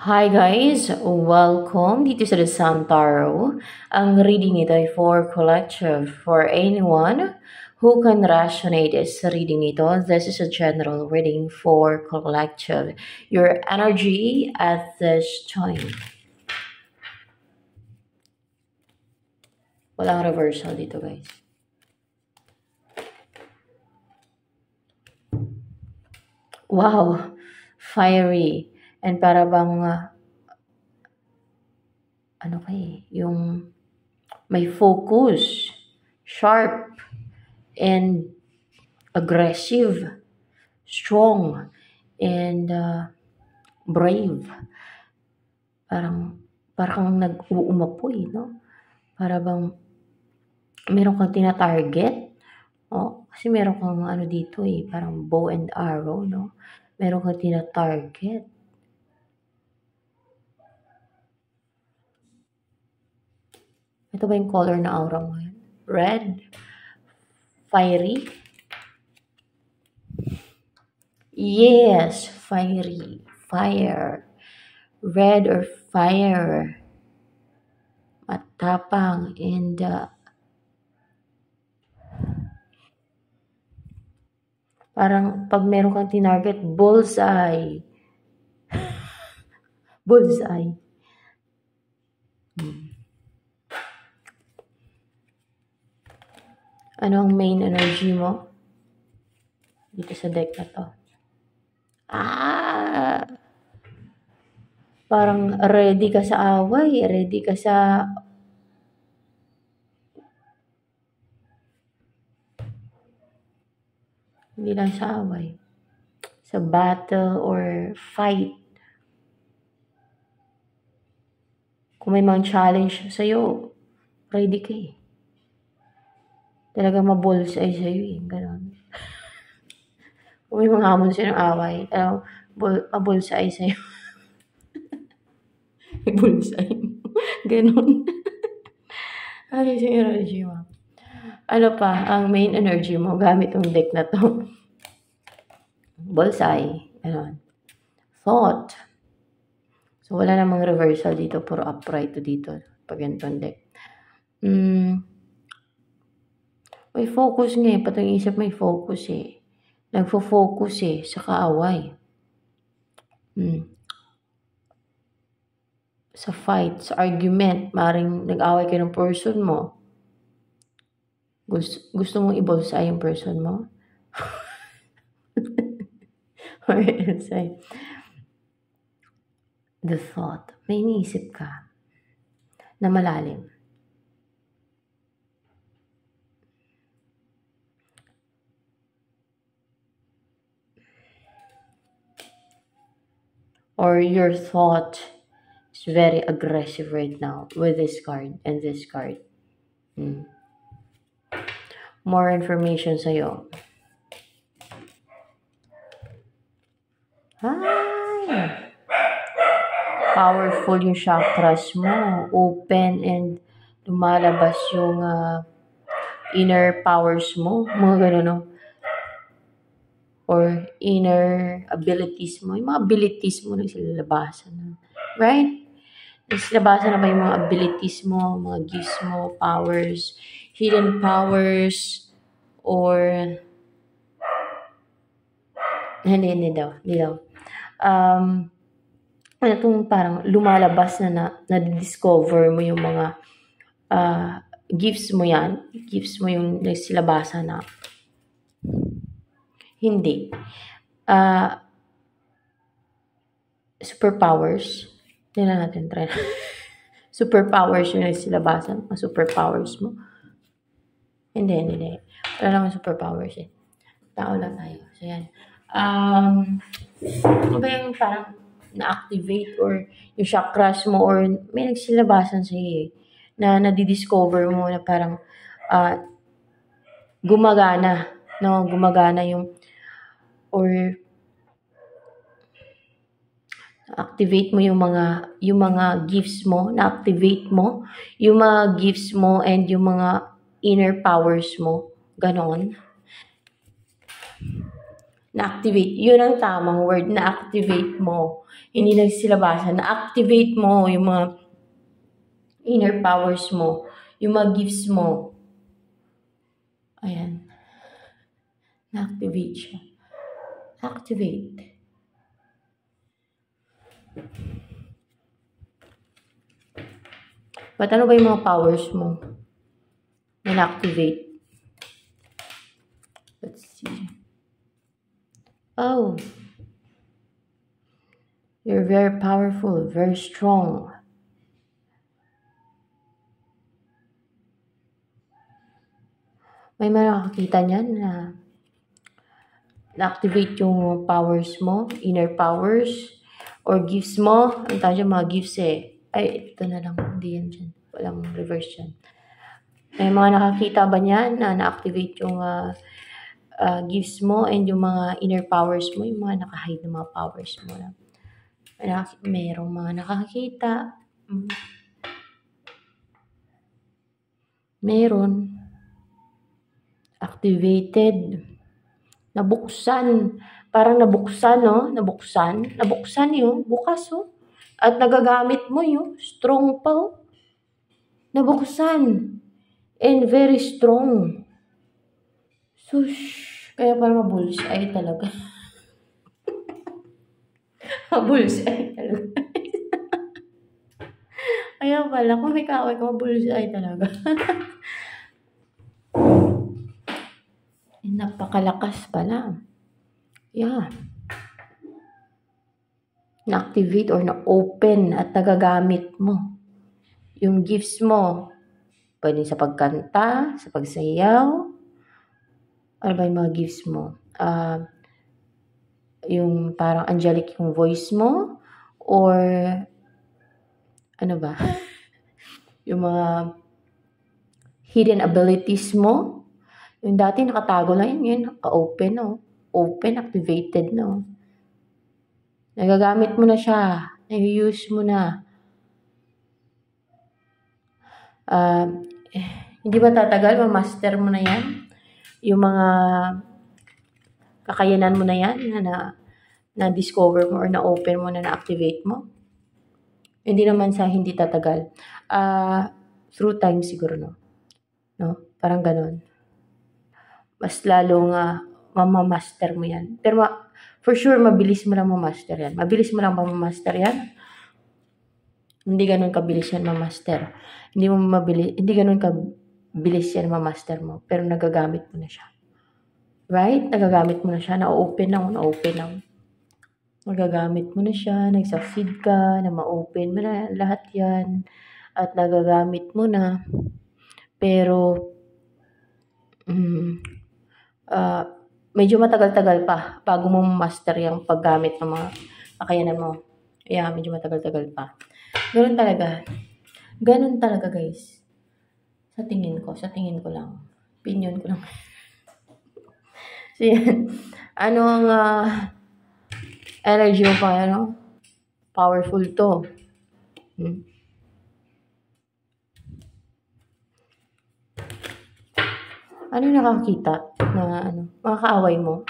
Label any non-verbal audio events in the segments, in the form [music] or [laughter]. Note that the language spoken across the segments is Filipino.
Hi guys! Welcome dito sa The Sun Tarot. Ang reading nito ay for collective for anyone who can resonate sa reading nito. This is a general reading for collective. Your energy at this time. Walang reversal dito guys. Wow! Fiery. And para bang, uh, ano kay, yung may focus, sharp, and aggressive, strong, and uh, brave. Parang, parang nag-uumapoy, no? Para bang, meron kang tina-target. Oh, kasi meron kang ano dito eh, parang bow and arrow, no? Meron kang tina-target. Ito ba yung color na aura mo? Red? Fiery? Yes, fiery. Fire. Red or fire. Matapang and uh, parang pag meron kang tinarget, bullseye. [laughs] bullseye. Hmm. Ano ang main energy mo? Dito sa deck na to. Ah! Parang ready ka sa away, ready ka sa hindi lang sa away. Sa battle or fight. Kung may mga challenge sa'yo, ready ka eh. Talagang mabulsay sa'yo eh. Ganon. Kung [laughs] may mga hamon siya ng away, talagang bul mabulsay sa'yo. [laughs] Bulsay. Ganon. Ay, [laughs] yung energy mo. Ano pa, ang main energy mo gamit yung deck na to. Bullseye. Ganon. Thought. So, wala namang reversal dito. Puro upright to dito. Pag ganitong deck. Mm, may focus nga eh. Pati yung isip may focus eh. Nagfo-focus eh sa kaaway. Hmm. Sa fight, sa argument, maring nag-away kayo ng person mo. Gusto, gusto mong i-bolsa yung person mo? [laughs] Or say, the thought, may iniisip ka na malalim. Or your thought is very aggressive right now with this card and this card. Hmm. More information sa'yo. Hi! Powerful yung chakras mo. Open and lumalabas yung uh, inner powers mo. Mga ganun, no? Or inner abilities mo, yung mga abilities mo na silalabasan na. Right? Nasilabasan na ba yung mga abilities mo, mga gifts mo, powers, hidden powers, or hindi, hindi daw, hindi daw. Um, ano itong parang lumalabas na na, na-discover mo yung mga uh, gifts mo yan, gifts mo yung nagsilabasan na hindi. Uh, superpowers. Tingnan natin, try. [laughs] superpowers yung nagsilabasan. Mga superpowers mo. Hindi, hindi, hindi. Wala naman superpowers eh. Tao lang tayo. So, yan. Um, ano ba yung parang na-activate or yung chakras mo or may nagsilabasan sa iyo eh, na nadidiscover mo na parang uh, gumagana, no? Gumagana yung or activate mo yung mga yung mga gifts mo, na-activate mo yung mga gifts mo and yung mga inner powers mo. Ganon. Na-activate. Yun ang tamang word. Na-activate mo. Hindi nagsilabasan. Na-activate mo yung mga inner powers mo. Yung mga gifts mo. Ayan. Na-activate siya. Activate. But ano ba yung mga powers mo? Na-activate. Let's see. Oh. You're very powerful, very strong. May makakakita niyan na na-activate yung powers mo, inner powers, or gifts mo. Ang tawag mga gifts eh. Ay, ito na lang. Hindi yan dyan. Walang reverse yan. May mga nakakita ba niyan na na-activate yung uh, uh, gifts mo and yung mga inner powers mo, yung mga nakahide na mga powers mo. Na. Merong mga nakakita. Meron activated, nabuksan, parang nabuksan, no? Nabuksan, nabuksan yung bukas, oh. At nagagamit mo yung strong pa, oh. Nabuksan. And very strong. Sush. Kaya parang mabulsay talaga. [laughs] mabulsay talaga. [laughs] Kaya pala, kung may kaway ka, mabulsay talaga. [laughs] Napakalakas pala. Yeah. Na-activate or na-open at nagagamit mo. Yung gifts mo, pwede sa pagkanta, sa pagsayaw. Ano ba yung mga gifts mo? Uh, yung parang angelic yung voice mo? Or ano ba? [laughs] yung mga hidden abilities mo? Yung dati nakatago lang yun, ngayon naka-open, no? Open, activated, no? Nagagamit mo na siya. Nag-use mo na. Uh, hindi ba tatagal? Ma-master mo na yan? Yung mga kakayanan mo na yan na, na na-discover mo or na-open mo na na-activate mo? Hindi naman sa hindi tatagal. Uh, through time siguro, no? No? Parang ganun mas lalong uh, mamamaster mo yan. Pero ma- for sure, mabilis mo lang mamaster yan. Mabilis mo lang mamaster yan. Hindi ganun kabilis yan mamaster. Hindi mo mabilis, hindi ganun kabilis yan mamaster mo. Pero nagagamit mo na siya. Right? Nagagamit mo na siya. Na-open na, na-open na. Nagagamit mo na siya. Nag-succeed ka. Na ma-open mo na lahat yan. At nagagamit mo na. Pero, mm, uh, medyo matagal-tagal pa bago mo master yung paggamit ng mga kakayanan mo. Yeah, medyo matagal-tagal pa. Ganun talaga. Ganun talaga, guys. Sa tingin ko, sa tingin ko lang. Opinion ko lang. [laughs] so, yan. Ano ang uh, energy mo pa, ano? Powerful to. Hmm. Ano yung nakakita na ano, mga kaaway mo?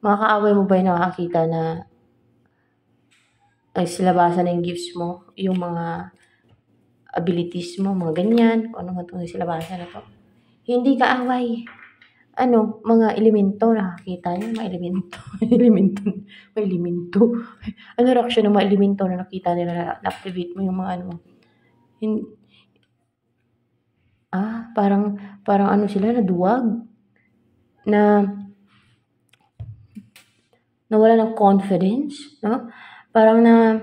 Mga kaaway mo ba yung nakakita na ay silabasan yung gifts mo, yung mga abilities mo, mga ganyan, kung ano man itong silabasan na to. Hindi kaaway. Ano, mga elemento, nakakita niyo, mga elemento. [laughs] elemento, may elemento. ano reaction ng mga elemento na nakita nila na na-activate mo yung mga ano, Ah, parang parang ano sila naduwag. Na nawala ng confidence, no? Parang na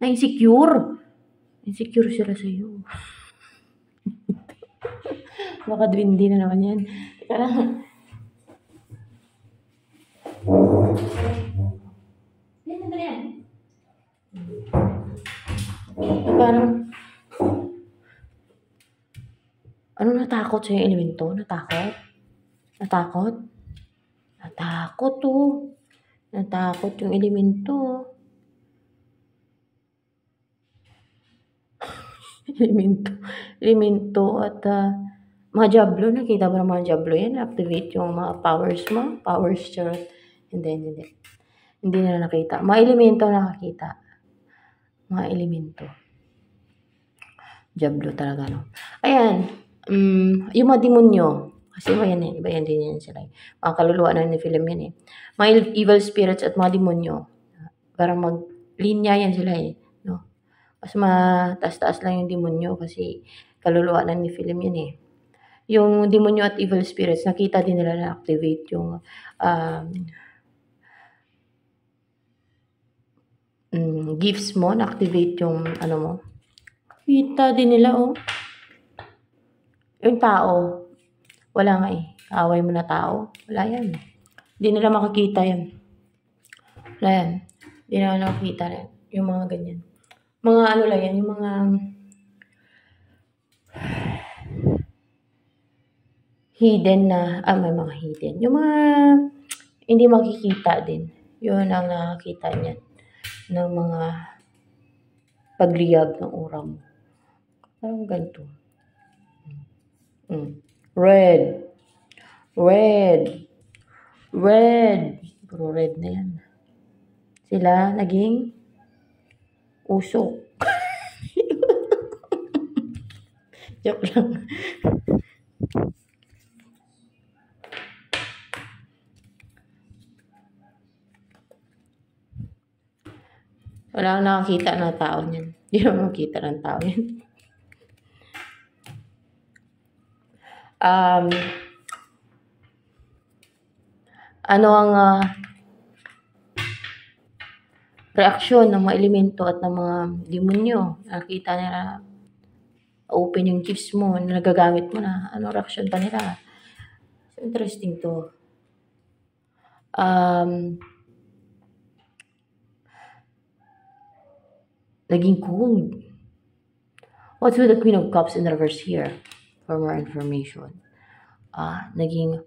na insecure. Insecure sila sa iyo. [laughs] Baka dwindi na naman yan. Teka lang. Yan na. Parang Ano natakot sa'yo, elemento? Natakot? Natakot? Natakot to. Oh. Natakot yung elemento. [laughs] elemento. Elemento at uh, Mga Diablo, nakita mo ng mga Diablo yan, activate yung mga powers mo, powers charot. Hindi, hindi. Hindi nila nakita. Mga elemento nakakita. Mga elemento. Diablo talaga, no? Ayan. Um, yung mga demonyo. Kasi iba yan eh. Iba yan din yan sila. Eh. Mga kaluluwa na ni film yan eh. Mga evil spirits at mga demonyo. Parang mag-linya yan sila eh. No? Mas mataas-taas lang yung demonyo kasi kaluluwa na ni film yan eh yung demonyo at evil spirits, nakita din nila na activate yung um, um, gifts mo, na-activate yung ano mo. Kita din nila, oh. Yung tao, wala nga eh. Kaaway mo na tao, wala yan. Hindi nila makakita yan. Wala yan. Hindi nila nakakita yan. Yung mga ganyan. Mga ano lang yan, yung mga hidden na, ah, may mga hidden. Yung mga hindi makikita din. Yun ang nakakita niyan ng mga pagliyab ng ura mo. Parang ganito. Mm. Red. Red. Red. Puro red na yan. Sila naging usok. [laughs] Joke lang. Wala kang nakakita ng tao niyan. Hindi mo makita ng tao yan. Um, ano ang uh, reaksyon ng mga elemento at ng mga demonyo? Nakita nila open yung gifts mo na nagagamit mo na. Ano reaksyon pa nila? So, interesting to. Um, Naging cold. What's with the Queen of Cups in reverse here? For more information. Ah, naging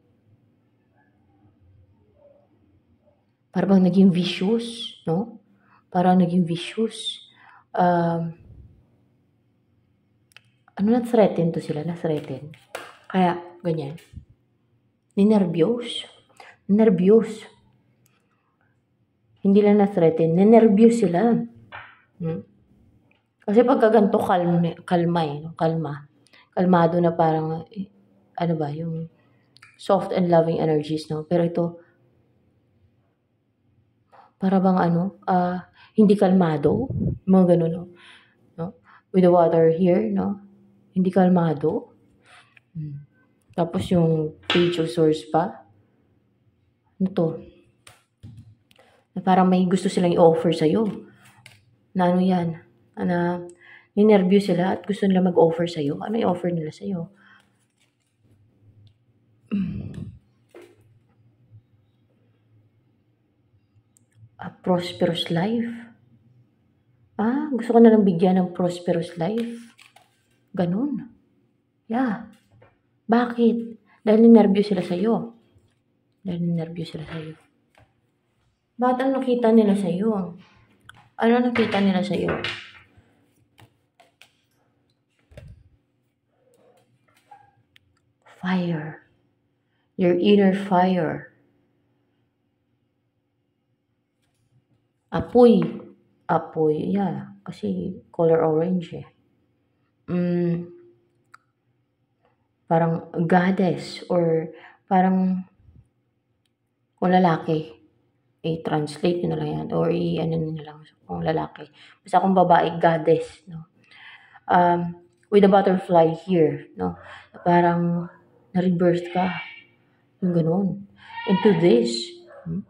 para bang naging vicious, no? Para naging vicious. Um, ano na-threaten to sila? Na-threaten. Kaya, ganyan. Ninervyos. Nervyos. Hindi lang na-threaten. Ninervyos sila. Hmm? Kasi pagka ganito, kalma, kalma eh, no? kalma. Kalmado na parang, ano ba, yung soft and loving energies, no? Pero ito, para bang ano, uh, hindi kalmado, mga ganun, no? no? With the water here, no? Hindi kalmado. Hmm. Tapos yung page of source pa. Ano to? Na parang may gusto silang i-offer sa'yo. Na ano yan? na ninervyo sila at gusto nila mag-offer sa'yo, ano i-offer nila sa'yo? A prosperous life. Ah, gusto ko na lang bigyan ng prosperous life. Ganun. Yeah. Bakit? Dahil ninervyo sila sa'yo. Dahil ninervyo sila sa'yo. Bakit ang nakita nila sa'yo? Ano nakita nila sa'yo? Fire, your inner fire. Apoy, apoy, yeah, kasi color orange eh. Mm, parang goddess or parang kung lalaki, i-translate nyo na lang yan or i-ano nyo na lang kung lalaki. Basta kung babae, goddess, no? Um, with a butterfly here, no? Parang na-reverse ka. Yung ganun. Into this. Hmm?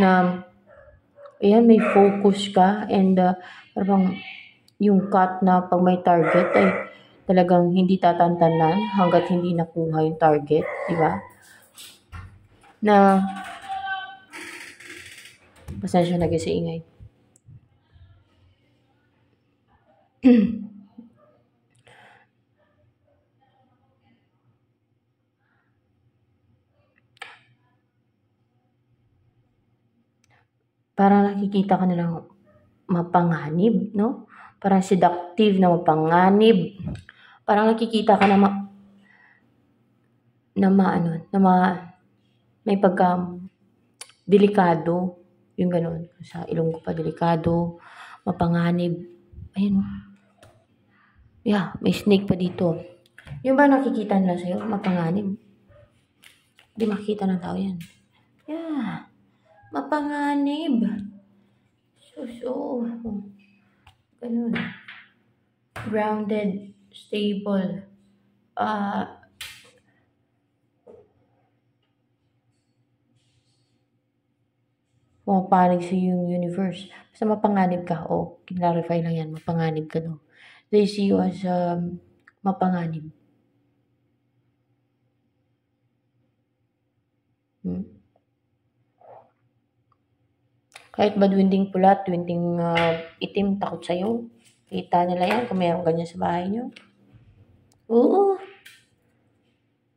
Na, ayan, may focus ka and uh, parang yung cut na pag may target ay talagang hindi tatantanan hanggat hindi nakuha yung target, di ba? Na, pasensya na kasi ingay. [clears throat] Parang nakikita ka nilang mapanganib, no? Parang seductive na mapanganib. parang nakikita ka na ma, na ma, ano, na ma, may pagka, delikado, yung ganun, sa ilong ko pa delikado, mapanganib, ayun, yeah, may snake pa dito. Yung ba nakikita nila sa'yo, mapanganib? Hindi makita ng tao yan. Yeah, mapanganib. So, so, ganun. Grounded, stable. Uh, pumapanig sa yung universe. Basta mapanganib ka. O, clarify lang yan. Mapanganib ka daw. They see you as um, mapanganib. Hmm? Kahit ba dwinding pula, dwinding uh, itim, takot sa'yo. Kita nila yan kung mayroong ganyan sa bahay nyo. Oo.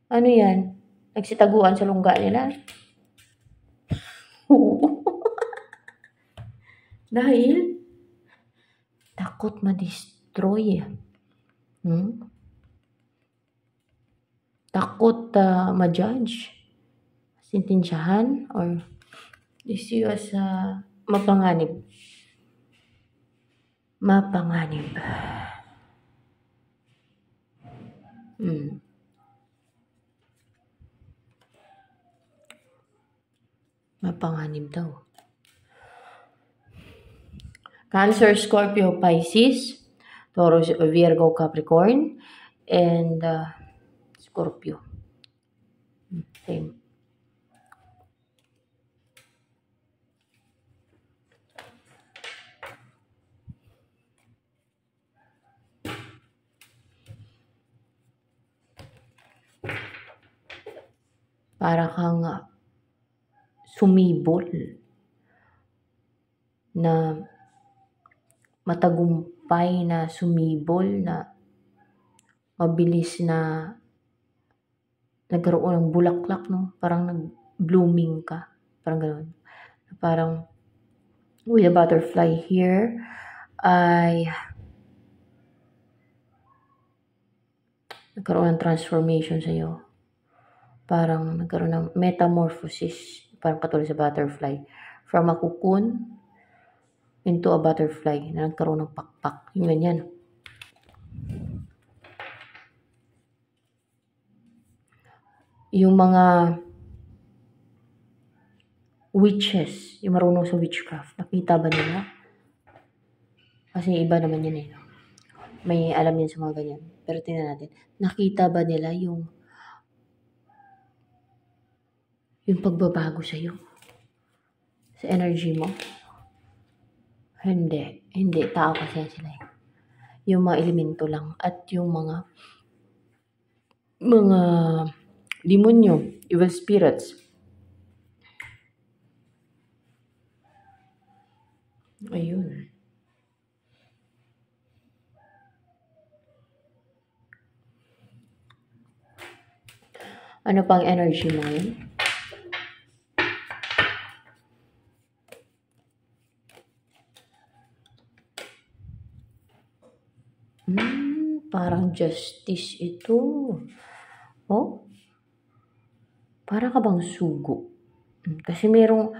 Ano yan? Nagsitaguan sa lungga nila? [laughs] Oo. [laughs] Dahil, takot ma-destroy. Hmm? Takot uh, ma-judge. Sintensyahan or this you as uh, Mapanganib. Mapanganib. Hmm. Mapanganib daw. Cancer, Scorpio, Pisces, Taurus, Virgo, Capricorn, and uh, Scorpio. Hmm, same. Para kang sumibol na matagumpay na sumibol na mabilis na nagkaroon ng bulaklak, no? Parang nag-blooming ka. Parang gano'n. Parang with a butterfly here ay nagkaroon ng transformation sa iyo parang nagkaroon ng metamorphosis, parang katulad sa butterfly. From a cocoon into a butterfly na nagkaroon ng pakpak. Yung ganyan. Yung mga witches, yung marunong sa witchcraft, nakita ba nila? Kasi iba naman yan eh. May alam yan sa mga ganyan. Pero tingnan natin. Nakita ba nila yung yung pagbabago sa iyo. Sa energy mo. Hindi. Hindi. Tao kasi sila eh. Yung mga elemento lang. At yung mga mga demonyo, evil spirits. Ayun. Ano pang energy mo ngayon? Hmm, parang justice ito. Oh? Para ka bang sugo? Hmm, kasi merong,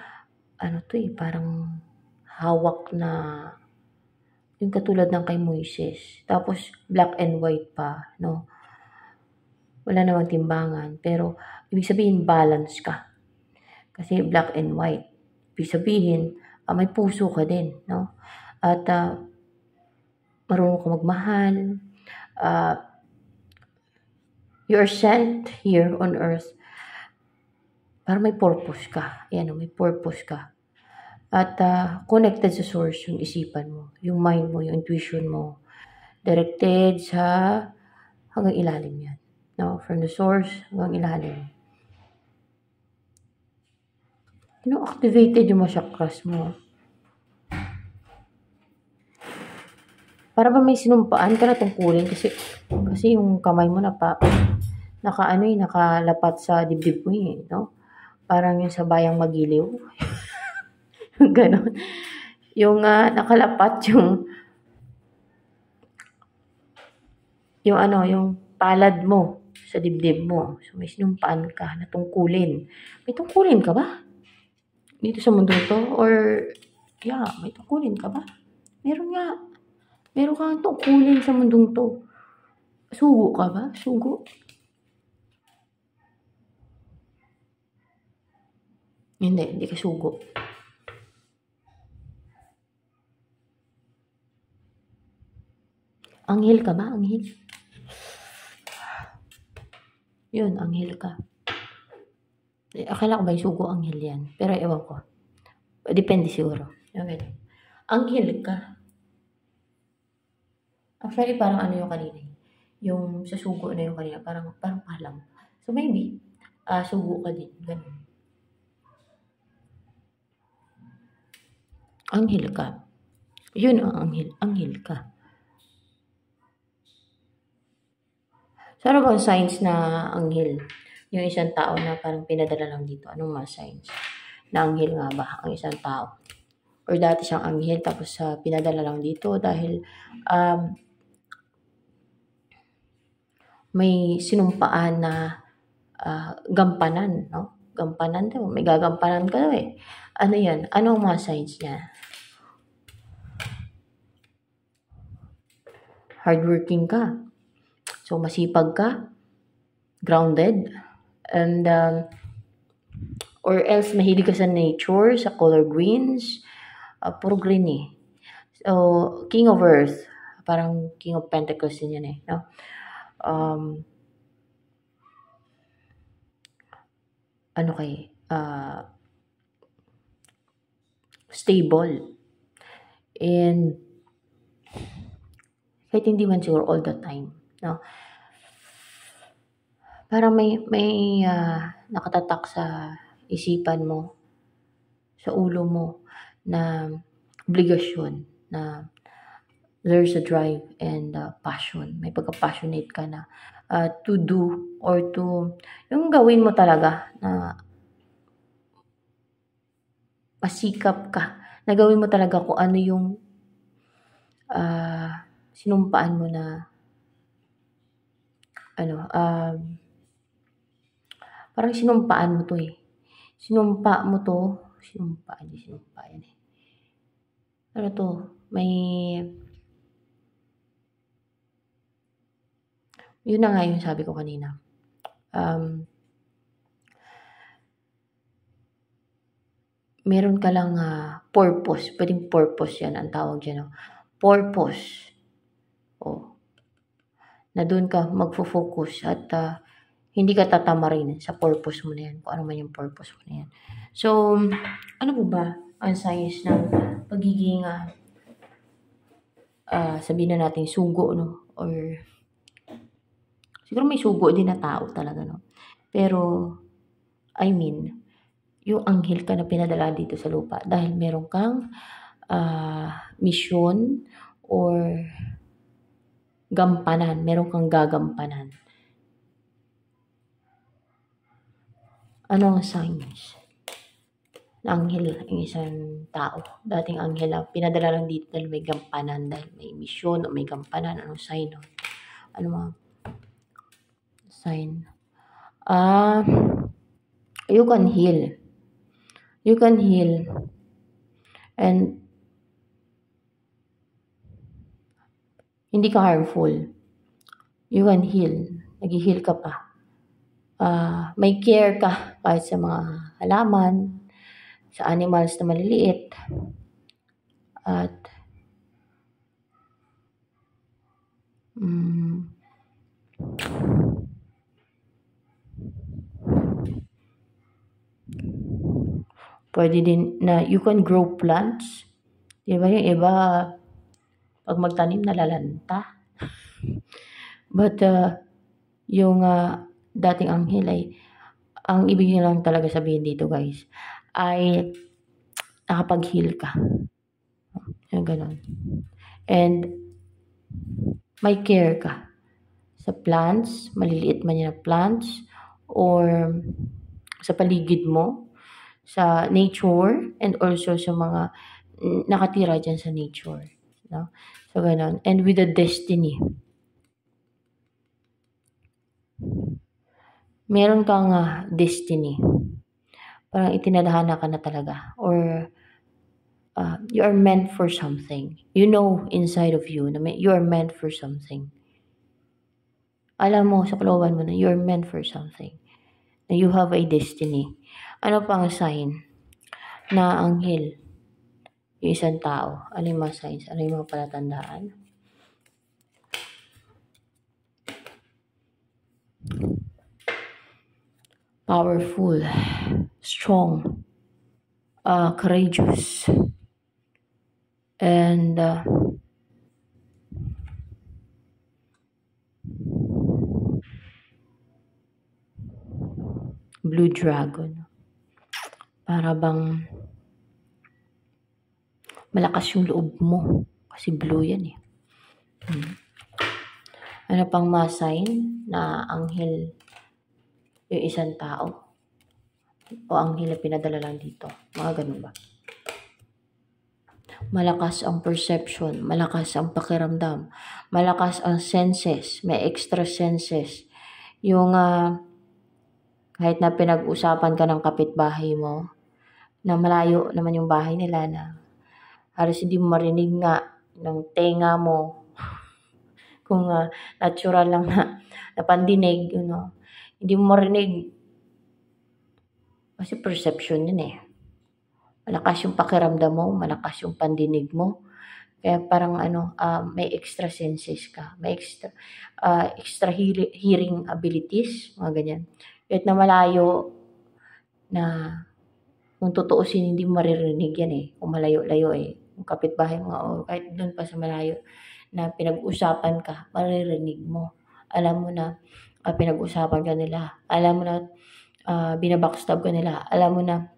ano to eh, parang hawak na, yung katulad ng kay Moises. Tapos, black and white pa, no? Wala namang timbangan. Pero, ibig sabihin, balance ka. Kasi black and white. Ibig sabihin, uh, may puso ka din, no? At, uh, marunong ka magmahal, uh, you're sent here on earth para may purpose ka. Ayan, may purpose ka. At uh, connected sa source yung isipan mo, yung mind mo, yung intuition mo. Directed sa hanggang ilalim yan. No? From the source hanggang ilalim. You know, activated yung mga chakras mo. Para ba may sinumpaan ka na tungkulin kasi kasi yung kamay mo na pa naka ano eh, nakalapat sa dibdib mo eh, no? Parang yung sa bayang magiliw. [laughs] Ganon. Yung uh, nakalapat yung yung ano, yung palad mo sa dibdib mo. So, may sinumpaan ka na tungkulin. May tungkulin ka ba? Dito sa mundo to? Or, yeah, may tungkulin ka ba? Meron nga. Meron kang tungkulin sa mundong to. Sugo ka ba? Sugo? Hindi, hindi ka sugo. Anghel ka ba? Anghel? Yun, anghel ka. Eh, akala ko ba yung sugo anghel yan? Pero ewan ko. Depende siguro. Ganun. Anghel ka. Actually, parang ano yung kanina. eh. Yung sa sugo na yung kanina, parang, parang palang. So maybe, ah sugo ka din. Ganun. Anghel ka. Yun ang anghel. Anghel ka. So, ano ba ang signs na anghel? Yung isang tao na parang pinadala lang dito. Anong mga signs? Na anghel nga ba ang isang tao? Or dati siyang anghel tapos uh, pinadala lang dito dahil um, may sinumpaan na uh, gampanan, no? Gampanan daw. May gagampanan ka daw eh. Ano yan? Ano ang mga signs niya? Hardworking ka. So, masipag ka. Grounded. And, um, or else mahilig ka sa nature, sa color greens. Uh, puro green eh. So, King of Earth. Parang King of Pentacles din yan eh. No? Um, ano kay uh, stable. And kahit hindi man siguro all the time no? Para may may uh, nakatatak sa isipan mo sa ulo mo na obligasyon na there's a drive and uh, passion. May pagka-passionate ka na uh, to do or to yung gawin mo talaga na masikap ka na gawin mo talaga kung ano yung uh, sinumpaan mo na ano um, parang sinumpaan mo to eh. Sinumpa mo to sinumpa hindi sinumpa yan eh. Ano to may Yun na nga yung sabi ko kanina. Um, meron ka lang uh, purpose. Pwedeng purpose yan ang tawag dyan. No? Purpose. Oh. Na doon ka magfo-focus at uh, hindi ka tatamarin sa purpose mo na yan. Kung ano man yung purpose mo na yan. So, ano po ba ang science ng pagiging uh, uh, sabihin na natin sugo, no? Or Siguro may sugo din na tao talaga, no? Pero, I mean, yung anghel ka na pinadala dito sa lupa dahil meron kang uh, mission or gampanan, meron kang gagampanan. Ano ang signs? Anghel, ang isang tao. Dating anghel lang, pinadala lang dito dahil may gampanan, dahil may mission o may gampanan. Anong sign? No? Ano mga sign. Uh, you can heal. You can heal. And hindi ka harmful. You can heal. Nag-heal ka pa. Uh, may care ka kahit sa mga halaman, sa animals na maliliit. At um, Pwede din na you can grow plants. Di ba yung iba, pag magtanim, nalalanta. [laughs] But, uh, yung uh, dating anghel ay, ang ibig niya lang talaga sabihin dito guys, ay nakapag-heal ka. Yung ganun. And, may care ka sa plants, maliliit man yan plants, or sa paligid mo, sa nature and also sa mga nakatira dyan sa nature. No? So, ganun. And with the destiny. meron kang uh, destiny. Parang itinadhana ka na talaga. Or uh, you are meant for something. You know inside of you na you are meant for something. Alam mo sa kalooban mo na you are meant for something. Na you have a destiny. Ano pang sign na anghel yung isang tao? Ano yung mga signs? Ano yung mga palatandaan? powerful, strong, uh, courageous, and uh, blue dragon. Para bang malakas yung loob mo. Kasi blue yan eh. Hmm. Ano pang ma-sign na anghel yung isang tao? O anghel na pinadala lang dito? Mga ganun ba? Malakas ang perception, malakas ang pakiramdam, malakas ang senses, may extra senses. Yung uh, kahit na pinag-usapan ka ng kapitbahay mo, na malayo naman yung bahay nila na halos hindi mo marinig nga ng tenga mo [laughs] kung uh, natural lang na, na pandinig, you know, hindi mo marinig kasi perception yun eh. Malakas yung pakiramdam mo, malakas yung pandinig mo. Kaya parang ano, uh, may extra senses ka, may extra uh, extra hearing abilities, mga ganyan. Kahit na malayo na kung tutuusin hindi mo maririnig yan eh, kung malayo-layo eh. Kung kapitbahay mo o kahit doon pa sa malayo na pinag-usapan ka, maririnig mo. Alam mo na uh, pinag-usapan ka nila. Alam mo na uh, binabackstab ka nila. Alam mo na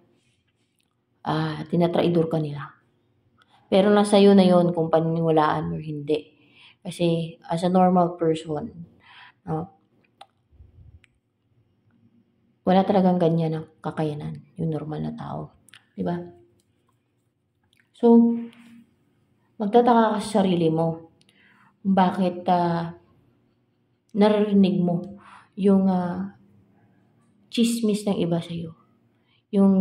uh, tinatraidor ka nila. Pero nasa iyo na yon kung paniniwalaan mo hindi. Kasi as a normal person, no, wala talagang ganyan na kakayanan yung normal na tao. Di ba? So, magtataka ka sa sarili mo bakit uh, naririnig mo yung uh, chismis ng iba sa'yo. Yung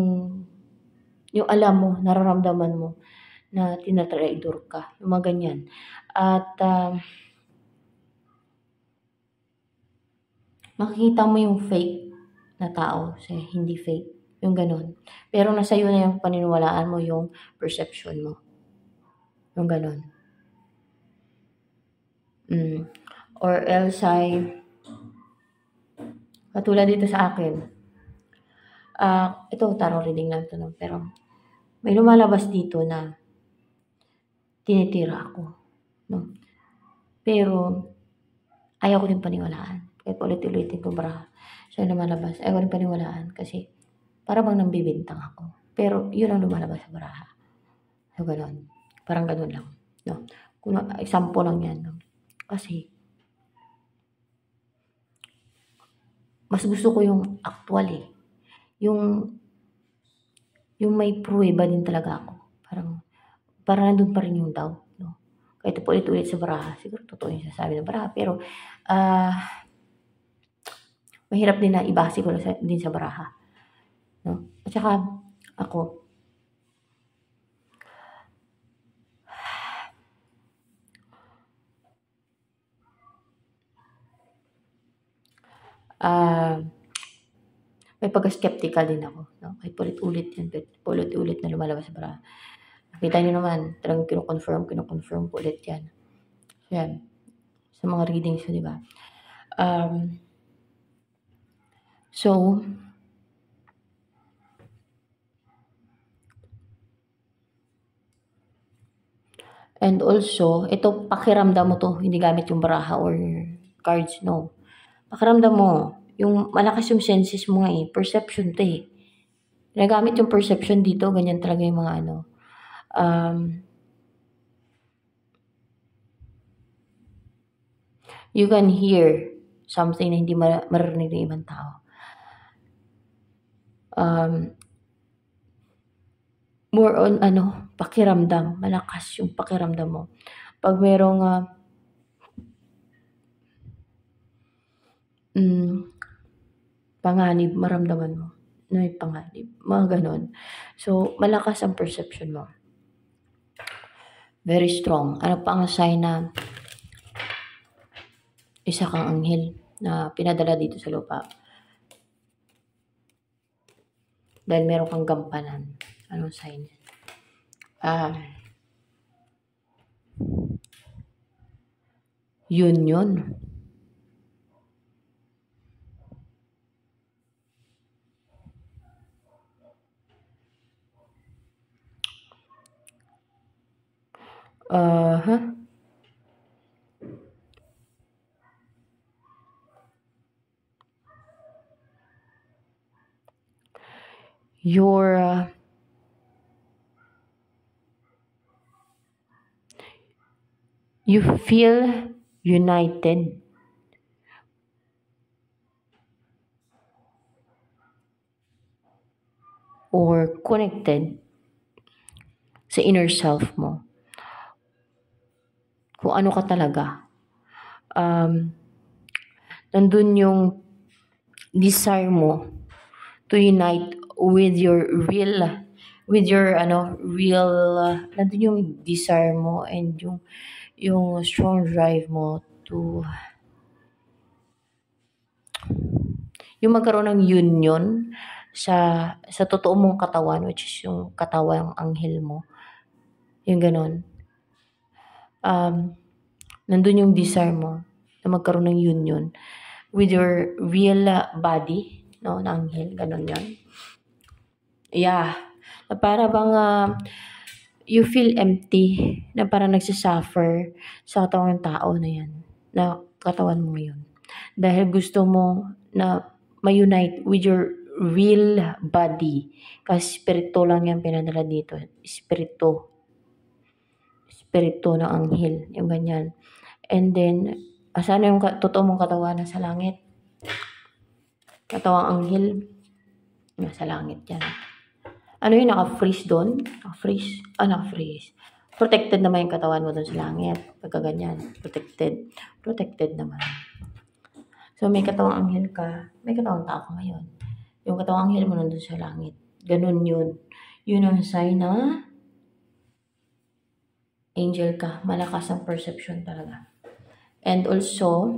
yung alam mo, nararamdaman mo na tinatraidor ka. Yung mga ganyan. At uh, makikita mo yung fake na tao sa hindi fake. Yung ganun. Pero nasa iyo na yung paniniwalaan mo, yung perception mo. Yung ganun. Mm. Or else ay, katulad dito sa akin, uh, ito, tarot reading lang ito, pero may lumalabas dito na tinitira ako. No? Pero, ayaw ko din paniwalaan. Kahit ulit-ulitin ko bra siya lumalabas. Ayaw din paniwalaan kasi para bang nambibintang ako. Pero yun ang lumalabas sa baraha. So, ganun. Parang ganun lang. No? Kung example lang yan. No? Kasi, mas gusto ko yung actual eh. Yung yung may pruweba din talaga ako. Parang, parang nandun pa rin yung doubt, no? Kahit po ulit-ulit sa baraha, siguro totoo yung sasabi ng baraha, pero, ah, uh, mahirap din na ibase ko sa, din sa baraha. No? At saka, ako, uh, may pagka-skeptical din ako. No? Kahit ulit-ulit yan, ulit-ulit na lumalabas sa bra. Nakita niyo naman, talagang kino-confirm, kino-confirm po ulit yan. Yan. Sa mga readings di ba? Um, so, And also, ito pakiramdam mo to, hindi gamit yung baraha or cards, no. Pakiramdam mo, yung malakas yung senses mo nga eh. Perception to eh. Ginagamit yung perception dito, ganyan talaga yung mga ano. Um, you can hear something na hindi maririnig ng ibang tao. Um, more on ano, pakiramdam. Malakas yung pakiramdam mo. Pag merong uh, mm, panganib, maramdaman mo na may panganib. Mga ganon. So, malakas ang perception mo. Very strong. Ano pa ang sign na isa kang anghel na pinadala dito sa lupa? Dahil meron kang gampanan. Anong sign? Ah, yun yun. Uh, Your uh, you feel united or connected sa inner self mo. Kung ano ka talaga. Um, nandun yung desire mo to unite with your real with your ano real uh, nandun yung desire mo and yung yung strong drive mo to yung magkaroon ng union sa sa totoo mong katawan which is yung katawan ng anghel mo. Yung ganon um nandun yung desire mo na magkaroon ng union with your real body no na anghel. Ganon yon yeah. Na para bang uh, you feel empty na parang nagsisuffer sa katawan ng tao na yan na katawan mo yun dahil gusto mo na ma-unite with your real body. Kasi spirito lang yan pinadala dito. Spirito. Spirito ng anghel yung ganyan. And then asana yung totoo mong katawan na sa langit. Katawang anghel nasa langit yan ano yung naka-freeze doon? Naka-freeze? Ah, naka-freeze. Protected naman yung katawan mo doon sa langit. Pagka ganyan. Protected. Protected naman. So, may katawang anghel ka. May katawang tao ka ngayon. Yung katawang anghel mo nandun sa langit. Ganun yun. Yun ang sign na angel ka. Malakas ang perception talaga. And also,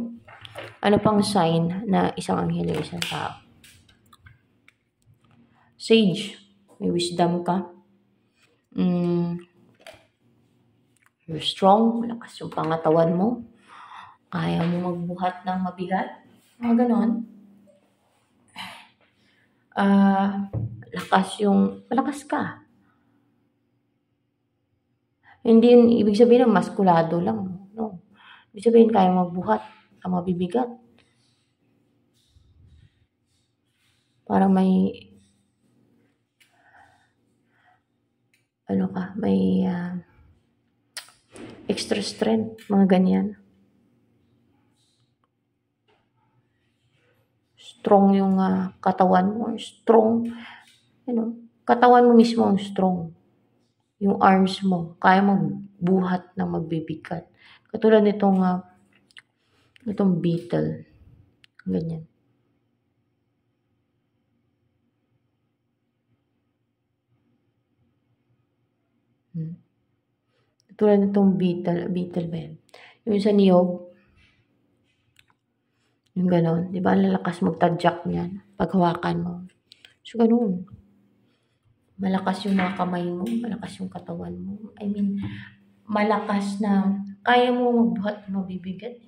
ano pang sign na isang anghel o isang tao? Sage may wisdom ka. Mm, you're strong, malakas yung pangatawan mo. Kaya mo magbuhat ng mabigat. Mga ganon. Uh, lakas yung, malakas ka. Hindi yun, ibig sabihin ng maskulado lang. No. Ibig sabihin kaya magbuhat ang mabibigat. Para may ano ka, may uh, extra strength, mga ganyan. Strong yung uh, katawan mo, strong, you know, katawan mo mismo ang strong. Yung arms mo, kaya magbuhat ng magbibigat. Katulad nitong, uh, nitong beetle. Ganyan. Tulad nitong beetle, beetle ba yan? Yung sa niyog, yung ganon, di ba? Lalakas magtadyak niyan pag hawakan mo. So, ganun. Malakas yung mga kamay mo, malakas yung katawan mo. I mean, malakas na kaya mo magbuhat, mabibigat.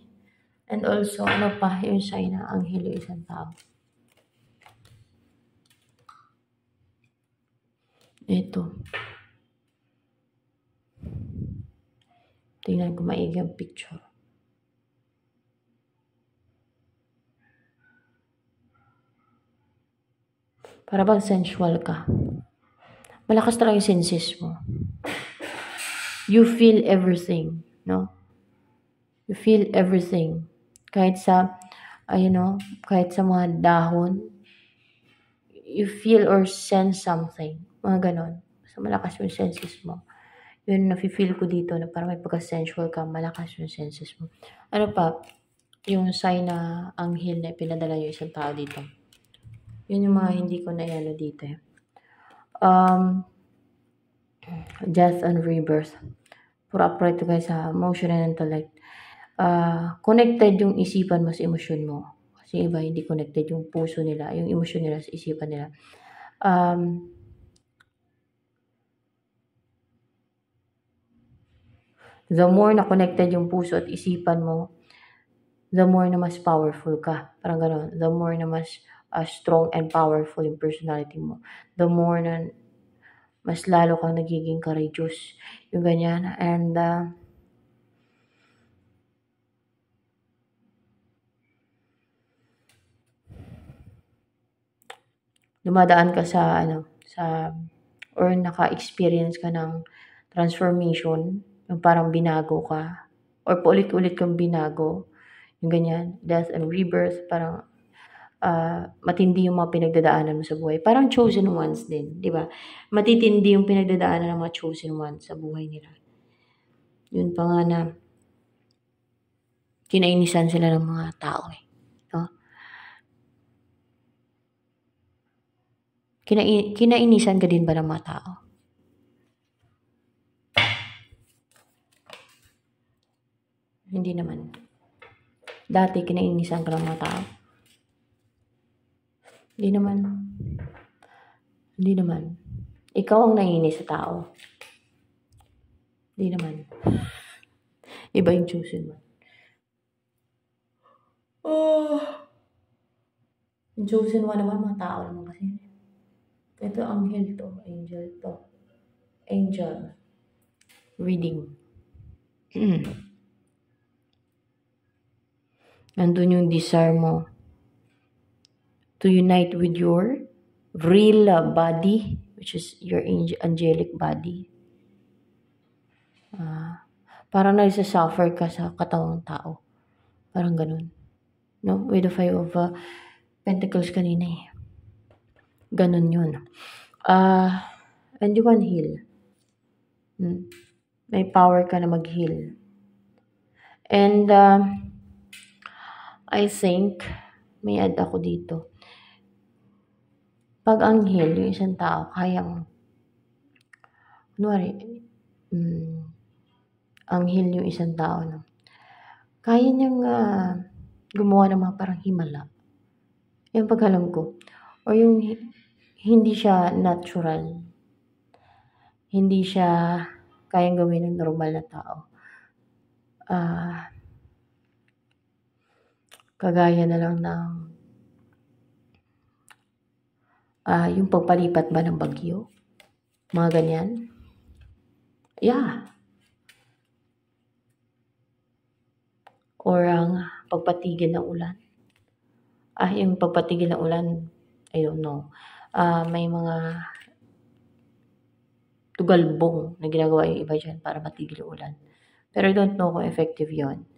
And also, ano pa, yung sign na anghel yung isang tao. Ito. Tingnan ko maigi ang picture. Para bang sensual ka. Malakas talaga yung senses mo. You feel everything, no? You feel everything. Kahit sa, ayun no, kahit sa mga dahon, you feel or sense something. Mga ganon. So, malakas yung senses mo yun nafe-feel ko dito na parang may pagka-sensual ka, malakas yung senses mo. Ano pa? yung sign na anghel na pinadala yung isang tao dito. Yun yung mga hindi ko na ano dito eh. Um, death and rebirth. Puro upright to guys sa emotion and intellect. Uh, connected yung isipan mo sa emosyon mo. Kasi iba hindi connected yung puso nila, yung emosyon nila sa isipan nila. Um, the more na connected yung puso at isipan mo, the more na mas powerful ka. Parang gano'n. The more na mas uh, strong and powerful yung personality mo. The more na mas lalo kang nagiging courageous. Yung ganyan. And, uh, dumadaan ka sa, ano, sa, or naka-experience ka ng transformation, yung parang binago ka, or paulit-ulit kang binago, yung ganyan, death and rebirth, parang uh, matindi yung mga pinagdadaanan mo sa buhay. Parang chosen ones din, di ba? Matitindi yung pinagdadaanan ng mga chosen ones sa buhay nila. Yun pa nga na kinainisan sila ng mga tao eh. No? Kina- kinainisan ka din ba ng mga tao? Hindi naman. Dati, kinainisan ka ng mga tao. Hindi naman. Hindi naman. Ikaw ang naiinis sa tao. Hindi naman. Iba yung chosen one. Oh. Yung chosen one naman, mga tao naman kasi. Ito, angel to. Angel to. Angel. Reading. [clears throat] nandun yung desire mo to unite with your real body, which is your angelic body. Uh, parang nagsasuffer ka sa katawang tao. Parang ganun. No? With the five of uh, pentacles kanina eh. Ganun yun. Uh, and you can heal. Hmm. May power ka na mag-heal. And, uh, I think, may add ako dito. Pag anghel, yung isang tao, kayang, kunwari, um, anghel yung isang tao, no? kaya niyang uh, gumawa ng mga parang himala. Yung pagkalam ko. O yung hindi siya natural. Hindi siya kayang gawin ng normal na tao. Ah, uh, Kagaya na lang ng uh, yung pagpalipat ba ng bagyo. Mga ganyan. Yeah. Or ang pagpatigil ng ulan. Ah, yung pagpatigil ng ulan, I don't know. Uh, may mga tugalbong na ginagawa yung iba dyan para matigil ulan. Pero I don't know kung effective yon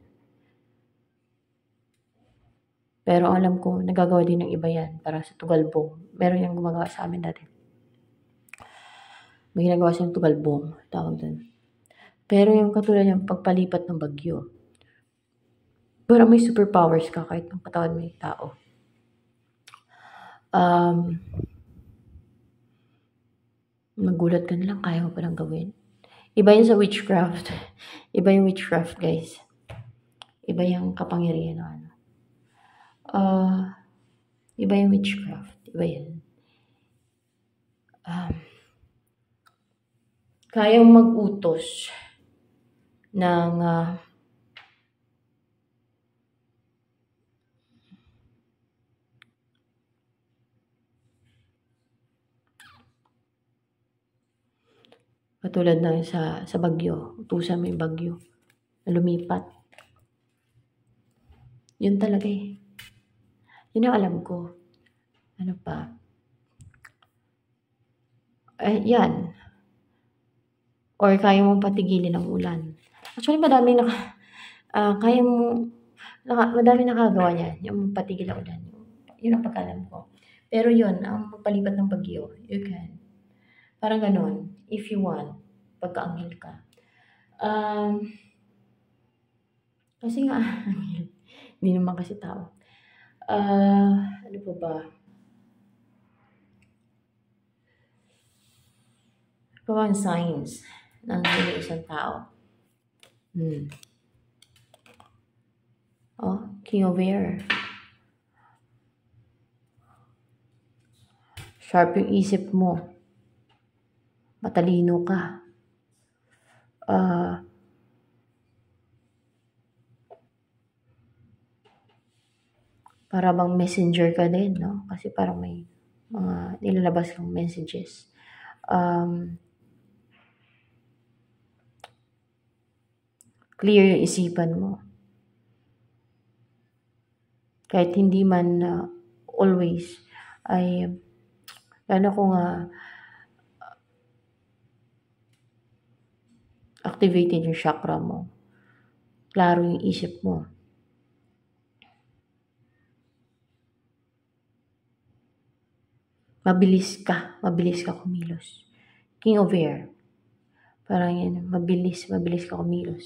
pero alam ko, nagagawa din ng iba yan para sa tugalbong. Meron yung gumagawa sa amin dati. May ginagawa siyang tugalbong, tawag doon. Pero yung katulad yung pagpalipat ng bagyo, parang may superpowers ka kahit ng katawan mo yung tao. Um, nagulat ka na lang, kaya mo palang gawin. Iba yun sa witchcraft. [laughs] Iba yung witchcraft, guys. Iba yung kapangyarihan ng ano uh, iba yung witchcraft. Iba yan. Um, kayang mag-utos ng uh, Katulad ng sa, sa bagyo, utusan mo yung bagyo na lumipat. Yun talaga eh. Yun ang alam ko. Ano pa? Eh, yan. Or kaya mo patigilin ang ulan. Actually, madami naka, uh, kaya mo, naka, madami nakagawa niyan. Yung patigil ang ulan. Yun ang pagkalam ko. Pero yun, ang palipat ng bagyo, you can. Parang ganun, if you want, pagkaanghel ka. Um, kasi nga, [laughs] Hindi naman kasi tao. Ah, ano pa ba? Ba ang signs ng isang tao? Hmm. Oh, King of Air. Sharp yung isip mo. Matalino ka. Ah, para bang messenger ka din, no? Kasi parang may mga nilalabas kang messages. Um, clear yung isipan mo. Kahit hindi man uh, always, ay lalo kung uh, activated yung chakra mo. Klaro yung isip mo. Mabilis ka. Mabilis ka kumilos. King of Air. Parang yan. Mabilis. Mabilis ka kumilos.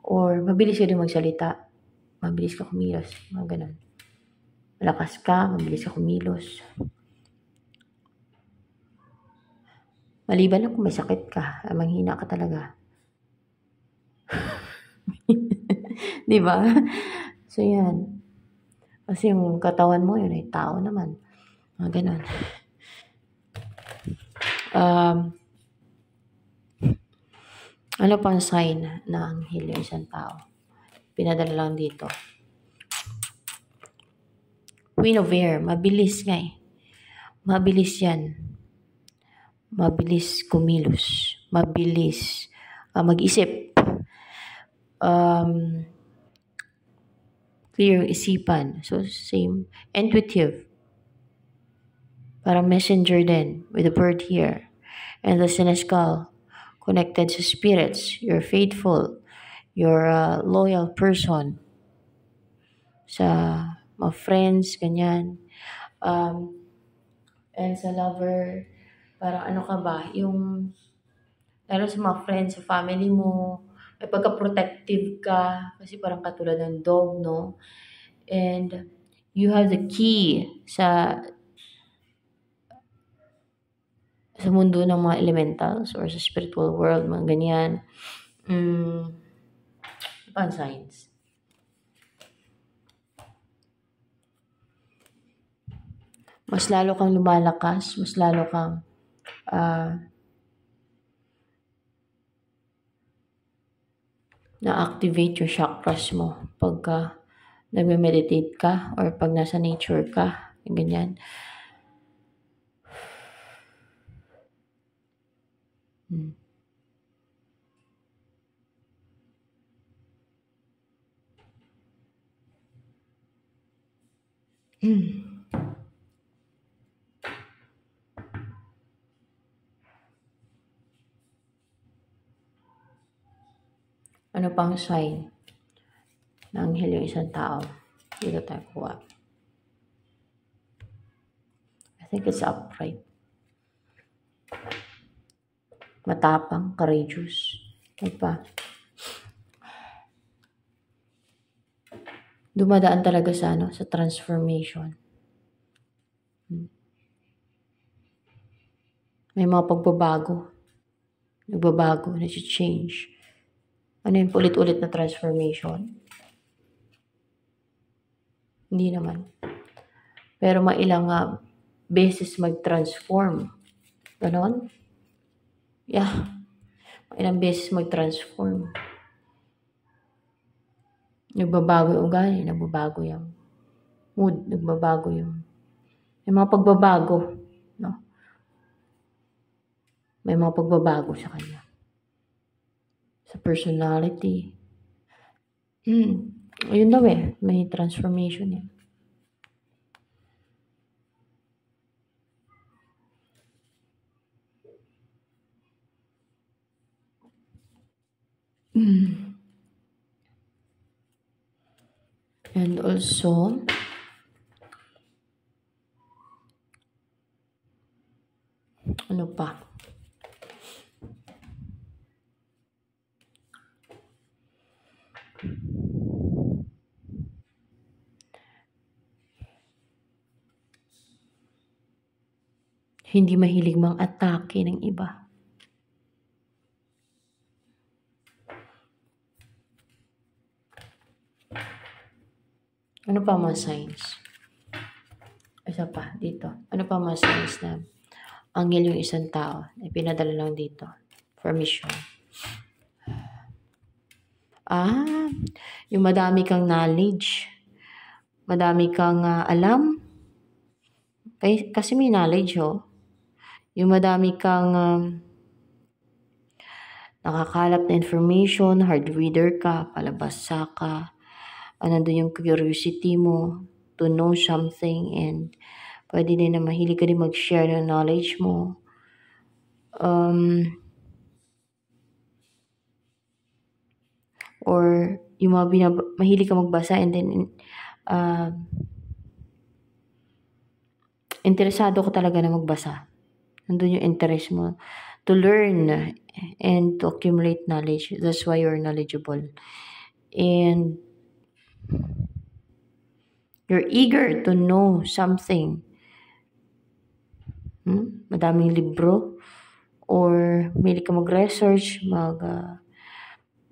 Or mabilis ka din magsalita. Mabilis ka kumilos. Mga ganun. Malakas ka. Mabilis ka kumilos. Maliban na kung may sakit ka. Manghina ka talaga. [laughs] Di ba? So, yan. Kasi yung katawan mo, yun ay tao naman. Mga ganun. Um, ano pang sign na anghel yung isang tao? Pinadala lang dito. Queen of Air, mabilis nga eh. Mabilis yan. Mabilis kumilos. Mabilis uh, mag-isip. Um, clear isipan. So, same. Intuitive. Parang messenger din with the bird here. And the senescal, connected sa spirits. You're faithful. You're a loyal person. Sa mga friends, ganyan. Um, and sa lover, parang ano ka ba, yung, lalo sa mga friends, sa family mo, may pagka-protective ka, kasi parang katulad ng dog, no? And you have the key sa sa mundo ng mga elementals or sa spiritual world, mga ganyan. Mm, pan signs. Mas lalo kang lumalakas, mas lalo kang uh, na-activate yung chakras mo pagka nagme-meditate ka or pag nasa nature ka, ganyan. Hmm. Hmm. Ano pang sign ng anghel isang tao? Dito tayo kuha. I think it's upright matapang, courageous. Ano pa? Dumadaan talaga sa ano, sa transformation. Hmm. May mga pagbabago. Nagbabago, nag-change. Ano yung ulit-ulit na transformation? Hindi naman. Pero mailang uh, beses mag-transform. Ganon? Yeah, ilang beses mag-transform. Nagbabago yung ugali, nagbabago yung mood, nagbabago yung may mga pagbabago, no? May mga pagbabago sa kanya. Sa personality. Hmm. [clears throat] Ayun daw eh. May transformation eh. Mm. And also, ano pa? Hindi mahilig mang atake ng iba. Ano pa mga signs? Isa pa, dito. Ano pa mga signs na anghel yung isang tao ay pinadala lang dito for mission? Ah, yung madami kang knowledge. Madami kang uh, alam. Kasi may knowledge, oh. Yung madami kang um, nakakalap na information, hard reader ka, palabasa ka, ano doon yung curiosity mo to know something and pwede din na mahilig ka din mag-share ng knowledge mo. Um, or yung mga binab- mahilig ka magbasa and then uh, interesado ka talaga na magbasa. Nandun yung interest mo to learn and to accumulate knowledge. That's why you're knowledgeable. And You're eager to know something. Hmm? Madaming libro. Or may ka mag-research, mag... Uh,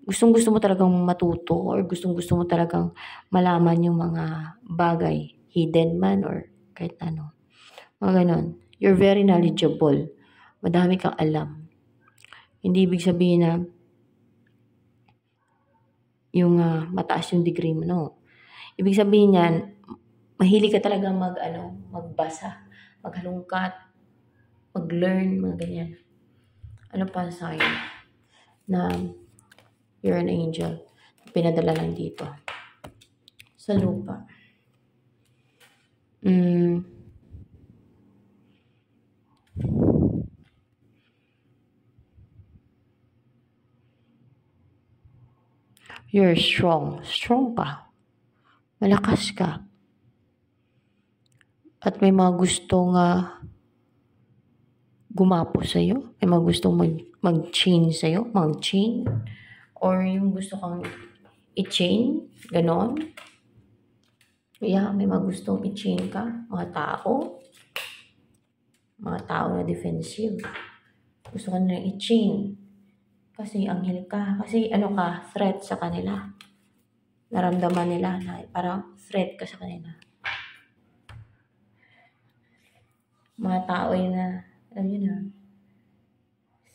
gustong gusto mo talagang matuto or gustong gusto mo talagang malaman yung mga bagay, hidden man or kahit ano. Mga ganon. You're very knowledgeable. Madami kang alam. Hindi ibig sabihin na yung uh, mataas yung degree mo, no. Ibig sabihin niyan, mahilig ka talaga mag, ano, magbasa, maghalungkat, mag-learn, mga ganyan. Ano pa ang sign na you're an angel? Pinadala lang dito. Sa lupa. Mm. You're strong. Strong ka. Malakas ka at may mga gustong uh, gumapo sa'yo, may mga gustong mag, mag-chain sa'yo, mag-chain, or yung gusto kang i-chain, ganon. Yeah, may mga gustong i-chain ka, mga tao, mga tao na defensive. Gusto ka na i-chain. Kasi anghel ka. Kasi ano ka, threat sa kanila. Naramdaman nila na parang threat ka sa kanila. mga tao yun na, alam yun na,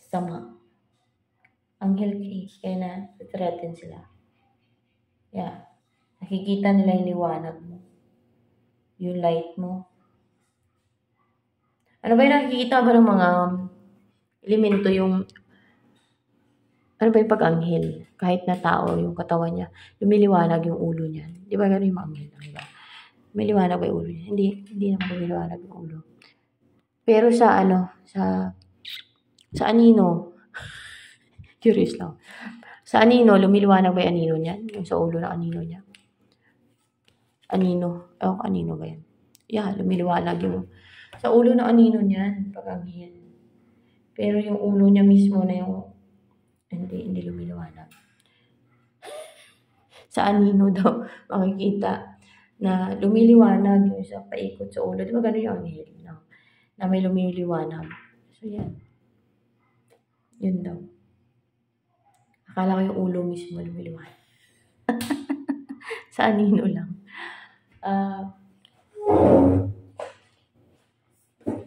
sama. Anghel kay, kaya na threaten sila. Yeah. Nakikita nila yung liwanag mo. Yung light mo. Ano ba yung nakikita ba ng mga elemento yung ano ba yung pag-anghel? Kahit na tao, yung katawan niya, lumiliwanag yung ulo niya. Di ba gano'n yung mga anghel? Di ba? May liwanag ba yung ulo niya? Hindi, hindi naman lumiliwanag yung ulo. Pero sa ano, sa sa anino, [laughs] curious lang. Sa anino, lumiliwanag ba yung anino niya? Yung sa ulo ng anino niya? Anino. Ewan anino ba yan? Yeah, lumiliwanag yung sa ulo ng anino niyan, pag anghel. Pero yung ulo niya mismo na yung hindi, hindi lumiliwanag. [laughs] sa anino daw, makikita na lumiliwanag yung sa paikot sa ulo. Di ba ganun yung anghel? No? na may lumiliwanag. So, yan. Yun daw. Akala ko yung ulo mismo lumiliwanag. [laughs] Sa anino lang. Uh,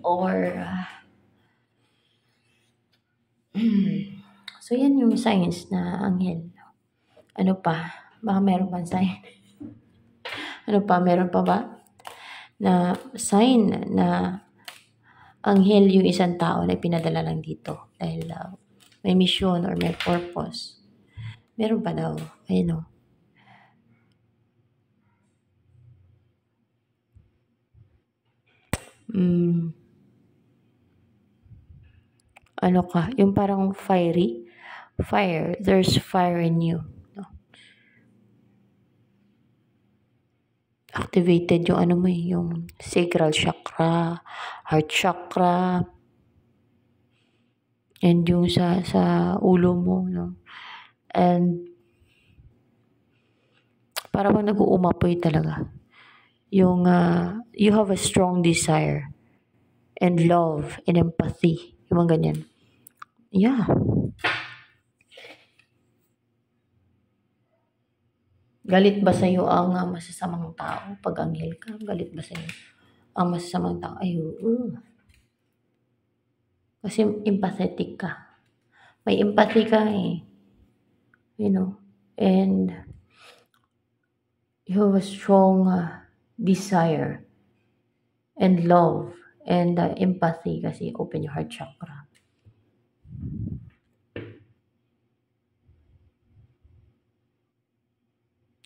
or, uh, so, yan yung science na anghel. Ano pa? Baka meron pa sign. [laughs] ano pa? Meron pa ba? Na sign na anghel yung isang tao na pinadala lang dito dahil uh, may mission or may purpose. Meron pa daw. Ayun o. Mm. Ano ka? Yung parang fiery. Fire. There's fire in you. activated yung ano mo eh, yung sacral chakra, heart chakra, and yung sa sa ulo mo, no? And para bang nag-uumapoy talaga. Yung uh, you have a strong desire and love and empathy. Yung mga ganyan. Yeah. Galit ba sa'yo ang uh, masasamang tao pag anghel ka? Galit ba sa'yo ang masasamang tao? Ay, oo. Kasi empathetic ka. May empathy ka eh. You know? And you have a strong uh, desire and love and uh, empathy kasi open your heart chakra.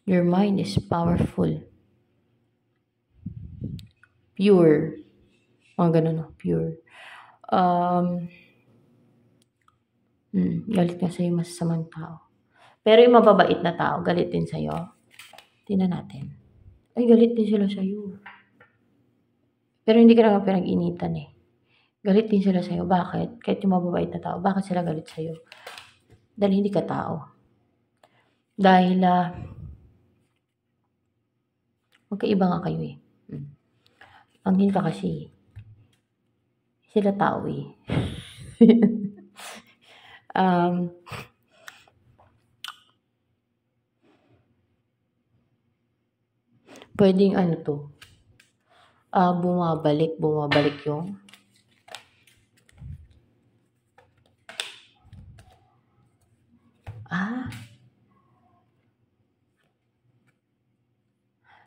Your mind is powerful. Pure. Mga ganun, no? Pure. Um, hmm, galit nga sa'yo masasamang tao. Pero yung mababait na tao, galit din sa'yo. Tingnan natin. Ay, galit din sila sa'yo. Pero hindi ka naman pinag-initan eh. Galit din sila sa'yo. Bakit? Kahit yung mababait na tao, bakit sila galit sa'yo? Dahil hindi ka tao. Dahil, uh, magkaiba nga kayo eh. Hmm. Ang ka kasi, sila tao eh. [laughs] um, pwedeng ano to, uh, bumabalik, bumabalik yung Ah.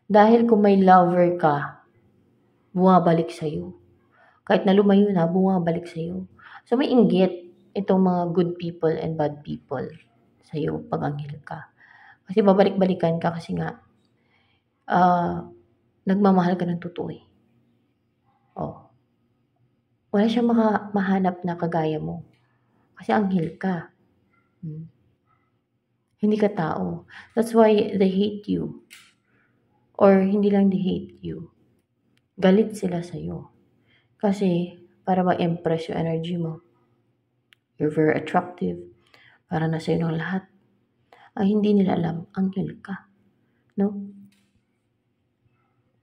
Dahil kung may lover ka, bumabalik sa'yo. Kahit na lumayo na, bumabalik sa'yo. So may inggit itong mga good people and bad people sa'yo pag anghel ka. Kasi babalik-balikan ka kasi nga, uh, nagmamahal ka ng totoo eh. Oh. Wala siyang maka, mahanap na kagaya mo. Kasi anghel ka. Hmm. Hindi ka tao. That's why they hate you. Or hindi lang they hate you. Galit sila sa'yo. Kasi para ma-impress yung energy mo. You're very attractive. Para na sa'yo ng lahat. Ay hindi nila alam, anghel ka. No?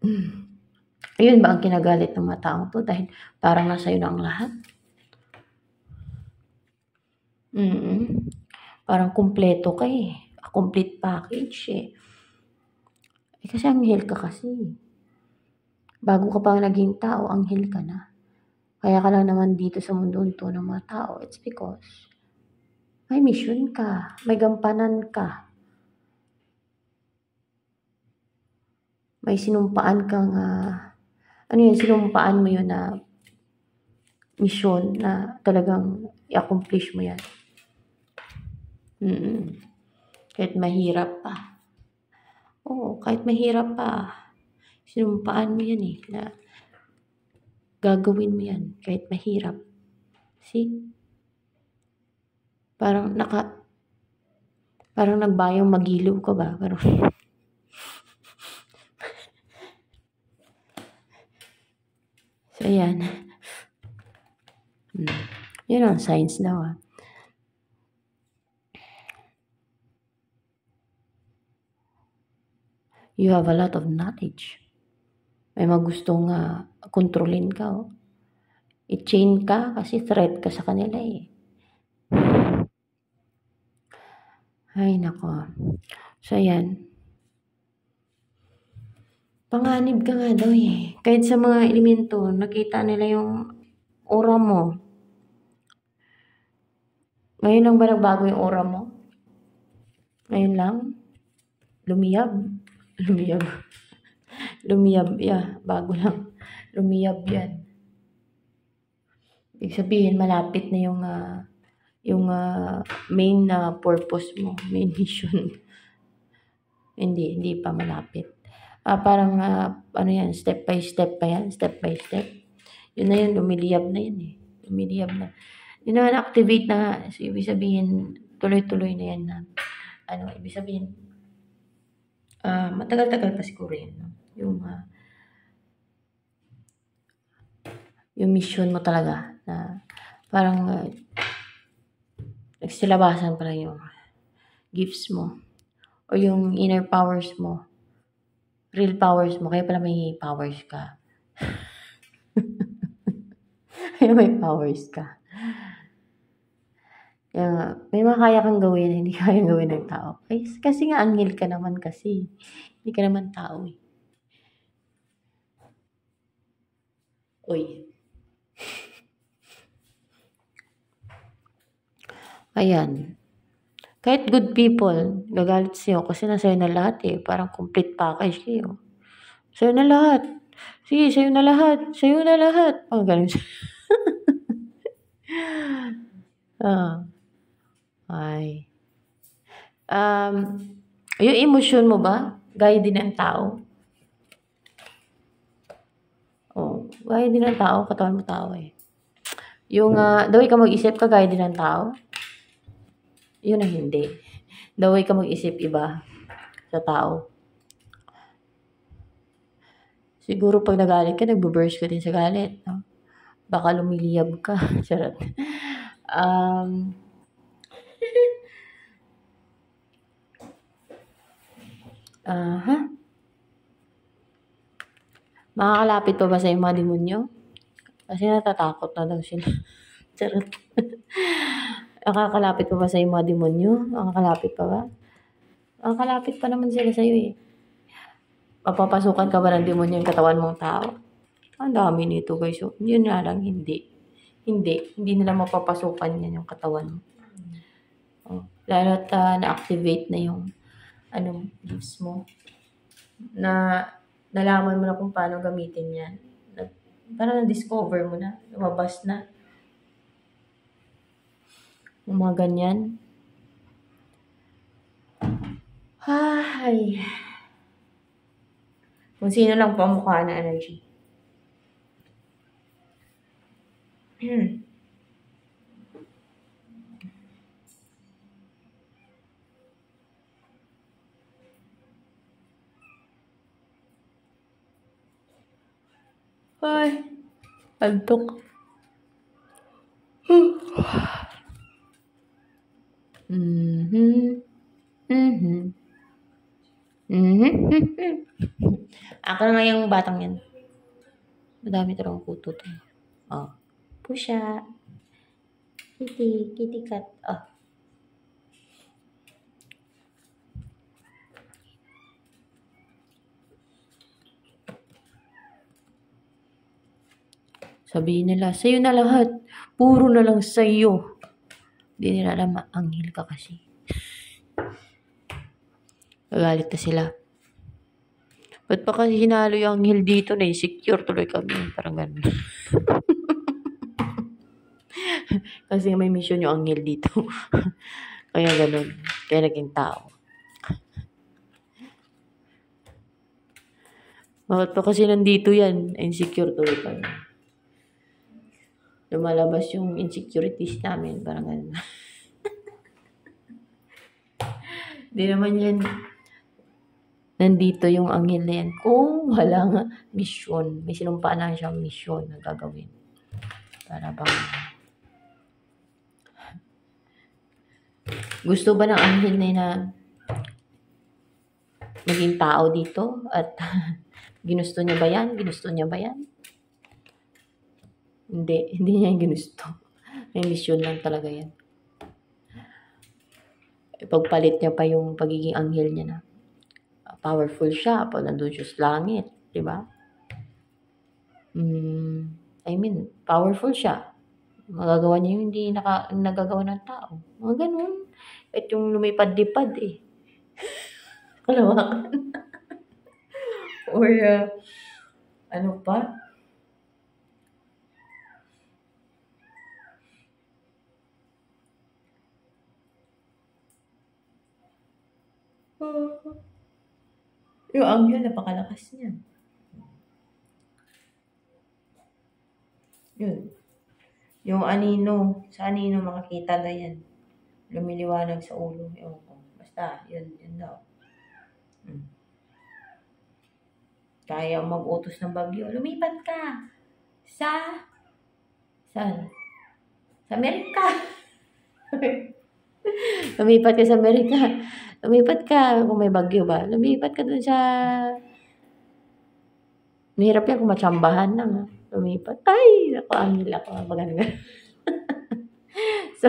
Mm. Ayun ba ang kinagalit ng mga taong to? Dahil parang nasa iyo na lahat? Mm Parang kumpleto ka eh. A complete package eh. Eh kasi anghel ka kasi. Bago ka pa naging tao, anghel ka na. Kaya ka lang naman dito sa mundo to ng mga tao. It's because may mission ka. May gampanan ka. May sinumpaan kang uh, ano yun, sinumpaan mo yun na mission na talagang i-accomplish mo yan. Mm-mm. Kahit mahirap pa. Oo, kahit mahirap pa. Sinumpaan mo yan eh, na gagawin mo yan kahit mahirap. See? Parang naka, parang nagbayang magilaw ka ba? Parang, [laughs] So, ayan. Hmm. Yun ang science daw ah. You have a lot of knowledge. May magustong uh, kontrolin ka. Oh. I-chain ka kasi threat ka sa kanila eh. Ay, nako. So, ayan. Panganib ka nga daw eh. Kahit sa mga elemento, nakita nila yung aura mo. Ngayon lang ba nagbago yung aura mo? Ngayon lang? Lumiyab? Lumiyab. Lumiyab, yeah. Bago lang. Lumiyab yan. Ibig sabihin, malapit na yung uh, yung uh, main na uh, purpose mo, main [laughs] mission. hindi, hindi pa malapit uh, parang uh, ano yan, step by step pa yan, step by step. Yun na yun, lumiliyab na yan eh. Lumiliyab na. Yun na, activate na nga. So, ibig sabihin, tuloy-tuloy na yan na, ano, ibig sabihin, uh, matagal-tagal pa siguro yan. No? Yung, uh, yung mission mo talaga na parang uh, nagsilabasan pala yung gifts mo o yung inner powers mo real powers mo. Kaya pala may powers ka. [laughs] Kaya may powers ka. Kaya may mga kaya kang gawin na hindi [laughs] kaya gawin ng tao. Kasi, kasi nga anghel ka naman kasi. Hindi ka naman tao eh. Uy. [laughs] Ayan. Kahit good people, gagalit sa'yo kasi nasa'yo na lahat eh. Parang complete package kayo. Sa'yo na lahat. Sige, sa'yo na lahat. Sa'yo na lahat. Oh, ganun siya. [laughs] ah. Ay. Um, yung emosyon mo ba? Gaya din ng tao? Oh, gaya din ng tao, katawan mo tao eh. Yung, uh, the way ka mag-isip, kagaya din ng tao? Yun ang hindi. The way ka mag-isip, iba sa tao. Siguro pag nagalit ka, nagbo-burst ka din sa galit. No? Baka lumiliyab ka. [laughs] Charot. um, Aha. Uh-huh. Makakalapit pa ba sa mga demonyo? Kasi natatakot na daw sila. [laughs] Charot. [laughs] Nakakalapit pa ba sa mga demonyo? Nakakalapit pa ba? Nakakalapit pa naman sila sa'yo eh. Mapapasukan ka ba ng demonyo yung katawan mong tao? Ang dami nito guys. So, yun nga lang, hindi. Hindi. Hindi nila mapapasukan yan yung katawan mo. Oh. Lalo at uh, na-activate na yung anong gifts mo. Na nalaman mo na kung paano gamitin yan. Na, parang na-discover mo na. Lumabas na. Yung mga ganyan. Ay. Kung sino lang po ang mukha na energy. Hmm. Ay, antok. Mhm. Mhm. Mhm. Ako na nga yung batang yan. Madami talagang kuto to. Oh. Pusha. Kitty. Kitty cat. Oh. Sabihin nila, sa'yo na lahat. Puro na lang sa'yo. Hindi nila alam, anghel ka kasi. Gagalit na sila. Ba't pa kasi hinalo yung anghel dito na insecure tuloy kami. Parang ganun. [laughs] kasi may mission yung anghel dito. [laughs] Kaya ganun. Kaya naging tao. Bakit pa kasi nandito yan? Insecure tuloy kami. Lumalabas yung insecurities namin. Parang ganun. [laughs] Di naman yan nandito yung anghel na yan. Kung wala nga mission, may sinumpa na siyang mission na gagawin. Para bang gusto ba ng anghel na na maging tao dito? At [laughs] ginusto niya ba yan? Ginusto niya ba yan? Hindi, [laughs] hindi niya yung ginusto. May mission lang talaga yan. Ipagpalit niya pa yung pagiging anghel niya na powerful siya pag nandun siya sa langit, di ba? Mm, I mean, powerful siya. Magagawa niya yung hindi naka, nagagawa ng tao. Mga ganun. At yung lumipad-lipad eh. [laughs] Kalawakan. [laughs] Or, uh, ano pa? Yung anghel, napakalakas niya. Yun. Yung anino, sa anino makakita na yan. Lumiliwanag sa ulo. Ewan ko. Basta, yun, yun daw. Hmm. Kaya mag-utos ng bagyo. Lumipat ka! Sa? Saan? Sa Amerika! [laughs] Lumipat ka sa Amerika. Lumipat ka kung may bagyo ba. Lumipat ka dun sa... Mahirap yan kung matsambahan lang. Ha? lumipat. Ay, naku, ang hila ko. Magano so,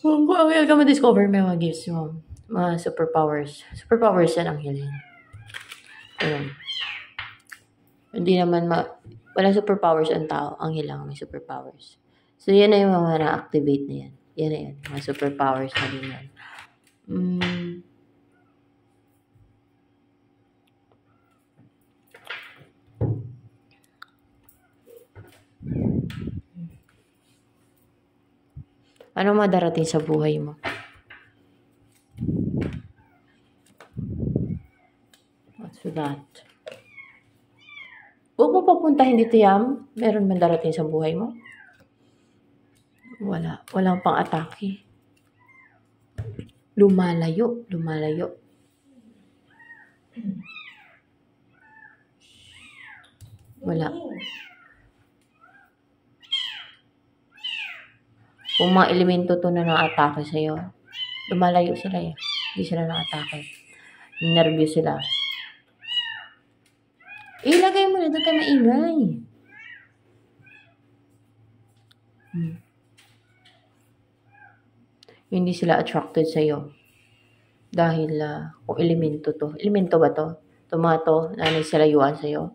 kung ang hil ka ma-discover, may mga gifts mo. Mga superpowers. Superpowers yan ang healing. Ayun. Hindi naman ma... Wala superpowers ang tao. Ang hilang may superpowers. So, yan na yung mga na-activate na yan. Yan na yan. Mga superpowers na din yan. Mm. Ano madarating sa buhay mo? What's that? Huwag mo papuntahin dito, Yam. Meron man darating sa buhay mo? Wala. Walang pang-atake. Lumalayo. Lumalayo. Wala. Kung mga elemento to na na-atake sa'yo, lumalayo sila eh. Hindi sila na-atake. Nervous sila. Ilagay mo na doon ka maingay. Hmm. Hindi sila attracted sa'yo. Dahil uh, kung elemento to. Elemento ba to? Tomato na nagsilayuan sa'yo.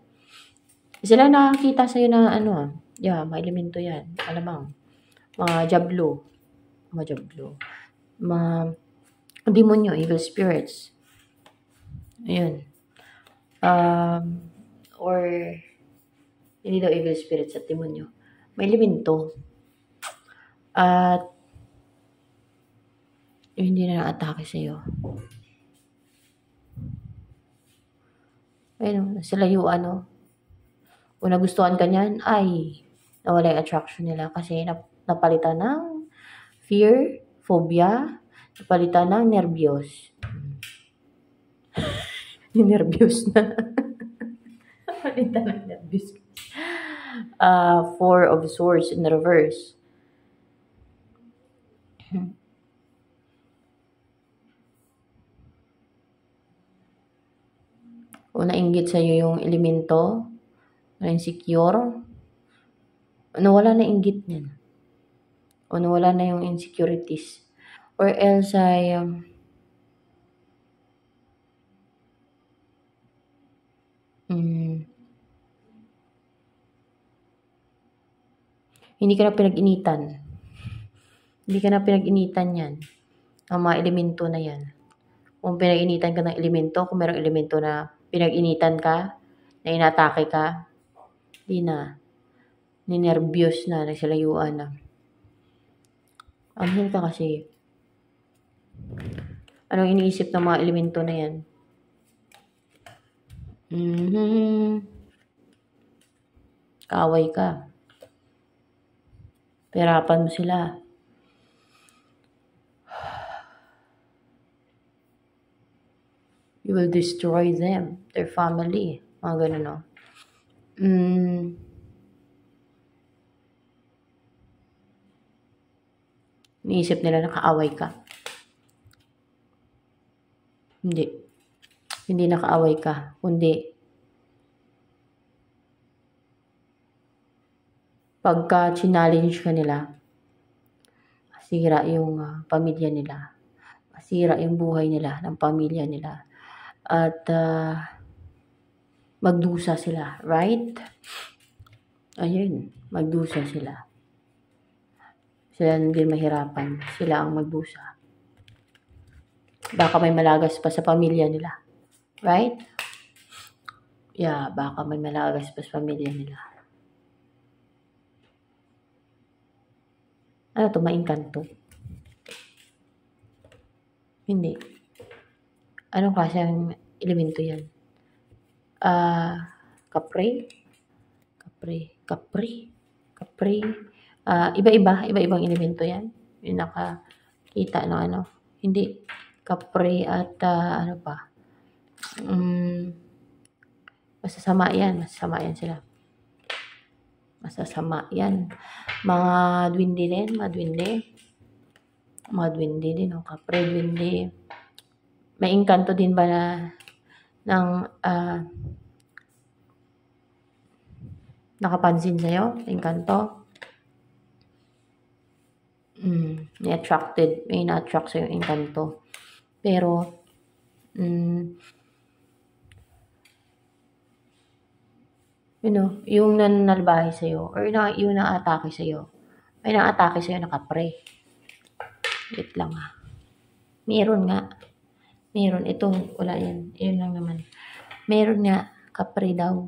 Sila nakakita sa'yo na ano, yeah, may elemento yan. Alamang. Mga jablo. Mga jablo. Mga demonyo, evil spirits. Ayun. Um, or hindi daw evil spirits at demonyo. May elemento. At hindi na na-atake sa'yo. Ayun, sa layuan, no? Kung nagustuhan ka niyan, ay, nawala yung attraction nila kasi nap napalitan ng fear, phobia, napalitan ng nervyos. [laughs] nervyos na. Napalitan ng nervyos. Uh, four of swords in reverse. o nainggit sa'yo yung elemento, na insecure, nawala na inggit niyan. O nawala na yung insecurities. Or else ay, um, mm, hindi ka na pinag-initan. Hindi ka na pinag-initan yan. Ang mga elemento na yan. Kung pinag-initan ka ng elemento, kung merong elemento na pinag-initan ka, na inatake ka, di na. Ninervyos na, nagsalayuan na. Anhin ka kasi. Anong iniisip ng mga elemento na yan? Mm-hmm. Kaway ka. Perapan mo sila. you will destroy them, their family. Mga ganun, no? Mm. Niisip nila nakaaway ka. Hindi. Hindi nakaaway ka. Kundi, pagka challenge ka nila, masira yung uh, pamilya nila. Masira yung buhay nila, ng pamilya nila at uh, magdusa sila, right? Ayun, magdusa sila. Sila hindi mahirapan, sila ang magdusa. Baka may malagas pa sa pamilya nila, right? Yeah, baka may malagas pa sa pamilya nila. Ano to, maingkanto? Hindi. Anong klaseng elemento yan? Ah, uh, kapre? Kapre. Kapre. Kapre. Uh, iba-iba. Iba-ibang elemento yan. Yung nakakita ng ano. Hindi. Kapre at uh, ano pa. Um, masasama yan. Masasama yan sila. Masasama yan. Mga dwindi din. Mga dwindi. Mga duwende din, no? Kapre, duwende. May inkanto din ba na ng uh, nakapansin sa'yo? Inkanto? Mm, may attracted, may na-attract sa'yo inkanto. Pero, mm, you know, yung nananalbahe sa'yo, or na, yung na-atake sa'yo, may na-atake sa'yo na kapre. Wait lang ha. Meron nga. Meron. Ito, wala yan. Yun lang naman. Meron nga, kapre daw.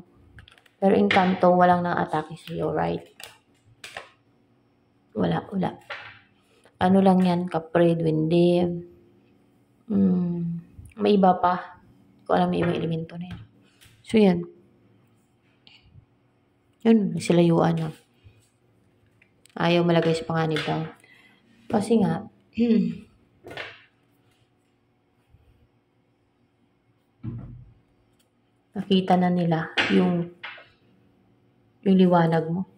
Pero in kanto, walang na-atake sa'yo, right? Wala, wala. Ano lang yan, kapre, duwende. Hmm, may iba pa. Ko alam may ibang elemento na yan. So, yan. Yun, silayuan na. Ayaw malagay sa panganib daw. Kasi nga, [clears throat] nakita na nila yung yung liwanag mo.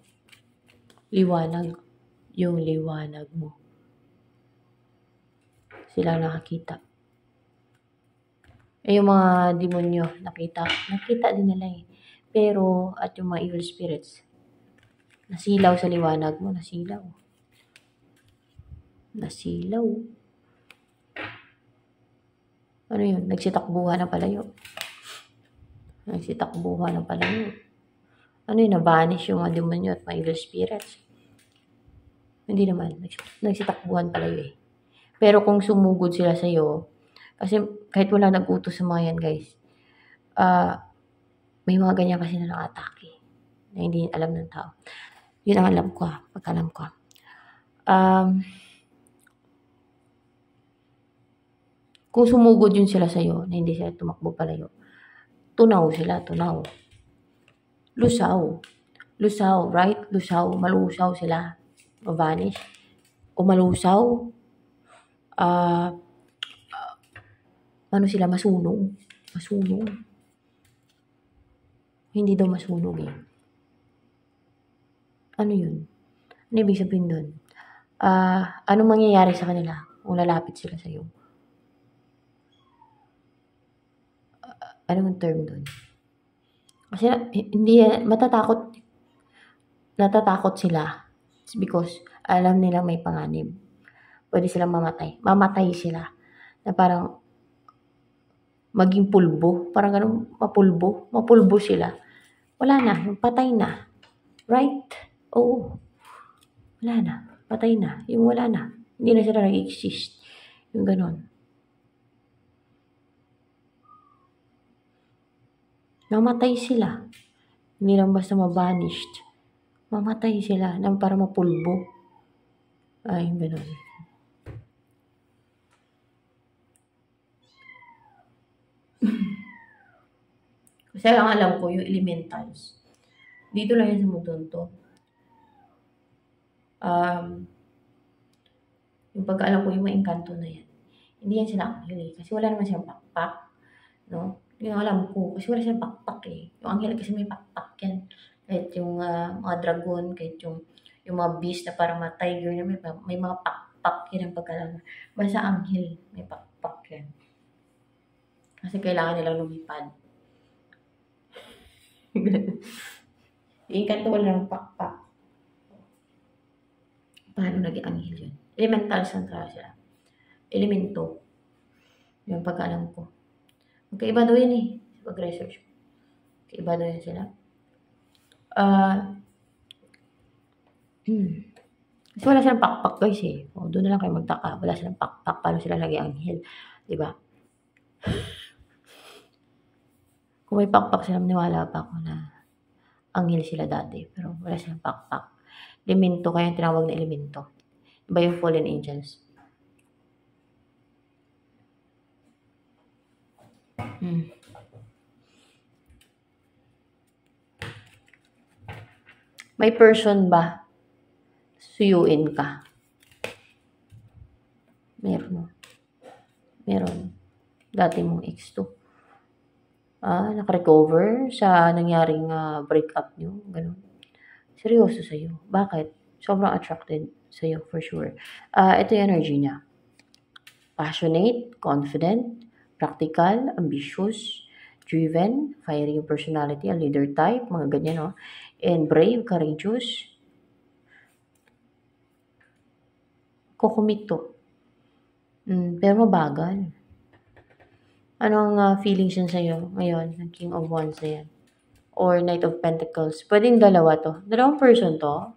Liwanag. Yung liwanag mo. Sila nakakita. Eh, yung mga demonyo, nakita. Nakita din nila eh. Pero, at yung mga evil spirits, nasilaw sa liwanag mo, nasilaw. Nasilaw. Ano yun? Nagsitakbuhan ng palayo. Nagsitakbuhan ng palayo. Ano yun? Nabanish yung mga demonyo at mga evil spirits. Hindi naman. Nagsitakbuhan palayo eh. Pero kung sumugod sila sa'yo, kasi kahit wala nag-utos sa mga yan, guys, uh, may mga ganyan kasi na nakatake na hindi alam ng tao. Yun ang alam ko, ah, pagkalam ko. Um, kung sumugod yun sila sa'yo, na hindi sila tumakbo palayo, tunaw sila, tunaw. Lusaw. Lusaw, right? Lusaw. Malusaw sila. Mavanish. O malusaw. Uh, uh, ano sila? Masunog. Masunog. Hindi daw masunog eh. Ano yun? Ano ibig sabihin doon? Uh, ano mangyayari sa kanila kung lalapit sila sa iyo? Uh, ah, anong term doon? Kasi hindi, matatakot, natatakot sila. Because alam nila may panganib. Pwede silang mamatay. Mamatay sila. Na parang maging pulbo. Parang ganun, mapulbo. Mapulbo sila. Wala na. Patay na. Right? Oo. Wala na. Patay na. Yung wala na. Hindi na sila nag-exist. Yung ganun. Namatay sila. Hindi lang basta mabanished. Mamatay sila nang para mapulbo. Ay, ganun. Kasi ang alam ko, yung elementals. Dito lang yan sa mundon to. Um, yung pagkaalam ko, yung mga engkanto na yan. Hindi yan sila anghel eh. Kasi wala naman silang pakpak. No? Yung alam ko, kasi wala silang pakpak eh. Yung anghel kasi may pakpak yan. Kahit yung uh, mga dragon, kahit yung yung mga beast na parang mga tiger na may, may mga pakpak yan ang pagkaalam. Basta anghel, may pakpak yan. Kasi kailangan nilang lumipad. [laughs] Ikan to walang pakpak. Paano naging anghel yun? Elemental central sila. Elemento. Yung pagkaalam ko. Magkaiba daw yan eh. Sa pag-research. Magkaiba daw yan sila. Ah, uh, hmm. Kasi wala silang pakpak guys eh. O, doon na lang kayo magtaka. Wala silang pakpak. Paano sila naging anghel? Diba? Kung may pakpak sila, maniwala pa ako na anghel sila dati. Pero wala silang pakpak. Elemento, kaya tinawag na elemento. Iba yung fallen angels. Hmm. May person ba? Suyuin ka. Meron. Meron. Dati mong X2 ah, naka-recover sa nangyaring uh, breakup nyo, ganun. Seryoso sa'yo. Bakit? Sobrang attracted sa'yo, for sure. Uh, ito yung energy niya. passionate, confident, practical, ambitious, driven, fiery yung personality, a leader type, mga ganyan, no? And brave, courageous, kukumito. Mm, pero mabagal. Ano ang uh, feelings yun sa'yo ngayon, ng King of Wands na yan? Or Knight of Pentacles. Pwedeng dalawa to. Dalawang person to.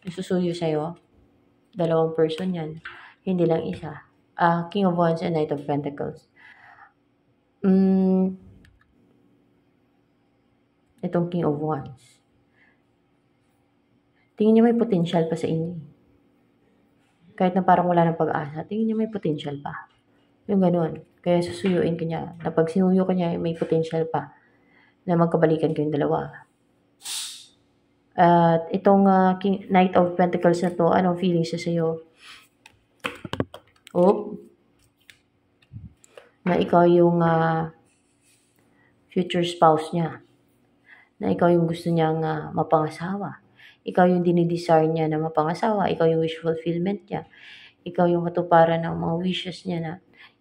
Isusuyo sa'yo. Dalawang person yan. Hindi lang isa. Uh, King of Wands and Knight of Pentacles. Mm, itong King of Wands. Tingin niya may potential pa sa inyo. Kahit na parang wala ng pag-asa, tingin niya may potential pa. Yung ganun. Kaya susuyuin ka niya. Na pag sinuyo ka niya, may potential pa na magkabalikan kayong dalawa. At itong uh, King, Knight of Pentacles na to, anong feelings sa sa'yo? Oh, na ikaw yung uh, future spouse niya na ikaw yung gusto niyang uh, mapangasawa. Ikaw yung dinidesire niya na mapangasawa. Ikaw yung wish fulfillment niya. Ikaw yung katuparan ng mga wishes niya na,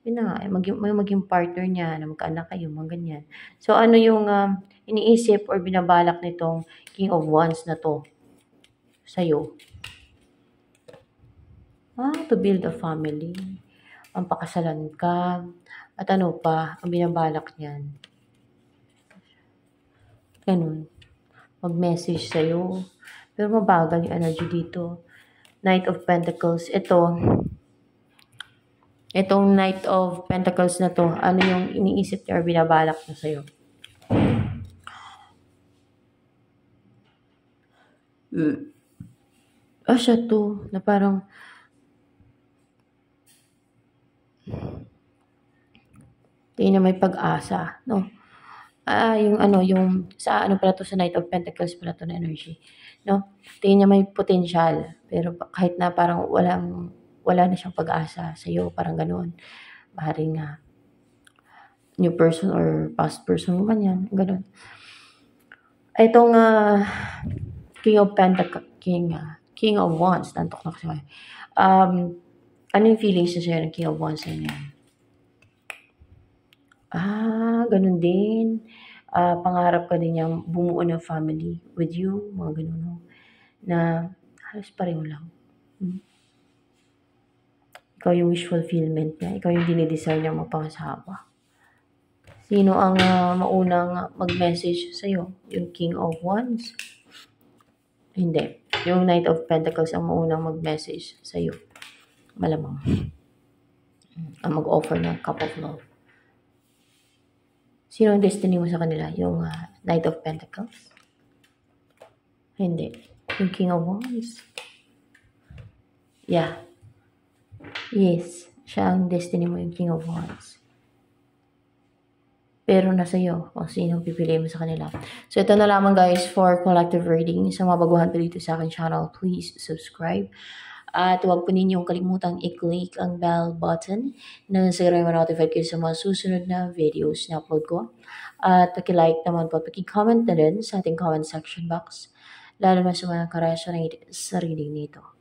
yun na eh, maging, may maging partner niya na magkaanak kayo, mga ganyan. So, ano yung um, iniisip or binabalak nitong King of Wands na to sa'yo? Ah, to build a family. Ang pakasalan ka. At ano pa, ang binabalak niyan Ganun. Mag-message sa'yo. Pero mabagal yung energy dito. Knight of Pentacles. Ito, itong Knight of Pentacles na to, ano yung iniisip niya or binabalak na sa'yo? Mm. Ah, siya to, na parang Tingin na may pag-asa, no? Ah, yung ano, yung sa ano pala 'to, sa Knight of Pentacles pala 'to na energy, 'no? Tingin niya may potential, pero kahit na parang walang wala na siyang pag-asa sa'yo, parang gano'n. Maaaring nga new person or past person man 'yan, gano'n. Itong, ah, King of Pentac King, ah, King of Wands, nantok na kasi ngayon. Um, ano yung feelings niya sa'yo ng King of Wands na 'yan? Ah, gano'n din. Ah, pangarap ka din niyang bumuo ng family with you, mga gano'n 'no, na halos pareho lang. Hmm. Ikaw yung wish fulfillment niya, ikaw yung dine-desire niyang mapangasawa. Sino ang, ah, maunang mag-message sa'yo? Yung King of Wands? Hindi, yung Knight of Pentacles ang maunang mag-message sa'yo, malamang. Ang mag-offer ng cup of love. Sino ang destiny mo sa kanila? Yung uh, Knight of Pentacles? Hindi. Yung King of Wands? Yeah. Yes. Siya ang destiny mo, yung King of Wands. Pero nasa iyo kung sino pipili mo sa kanila. So, ito na lamang guys for collective reading. Sa mga baguhan pa dito sa akin channel, please subscribe. At huwag po ninyong kalimutang i-click ang bell button na sa rin ma-notify kayo sa mga susunod na videos na upload ko. At paki-like naman po at paki-comment na din sa ating comment section box. Lalo na sa mga karasya sa reading nito.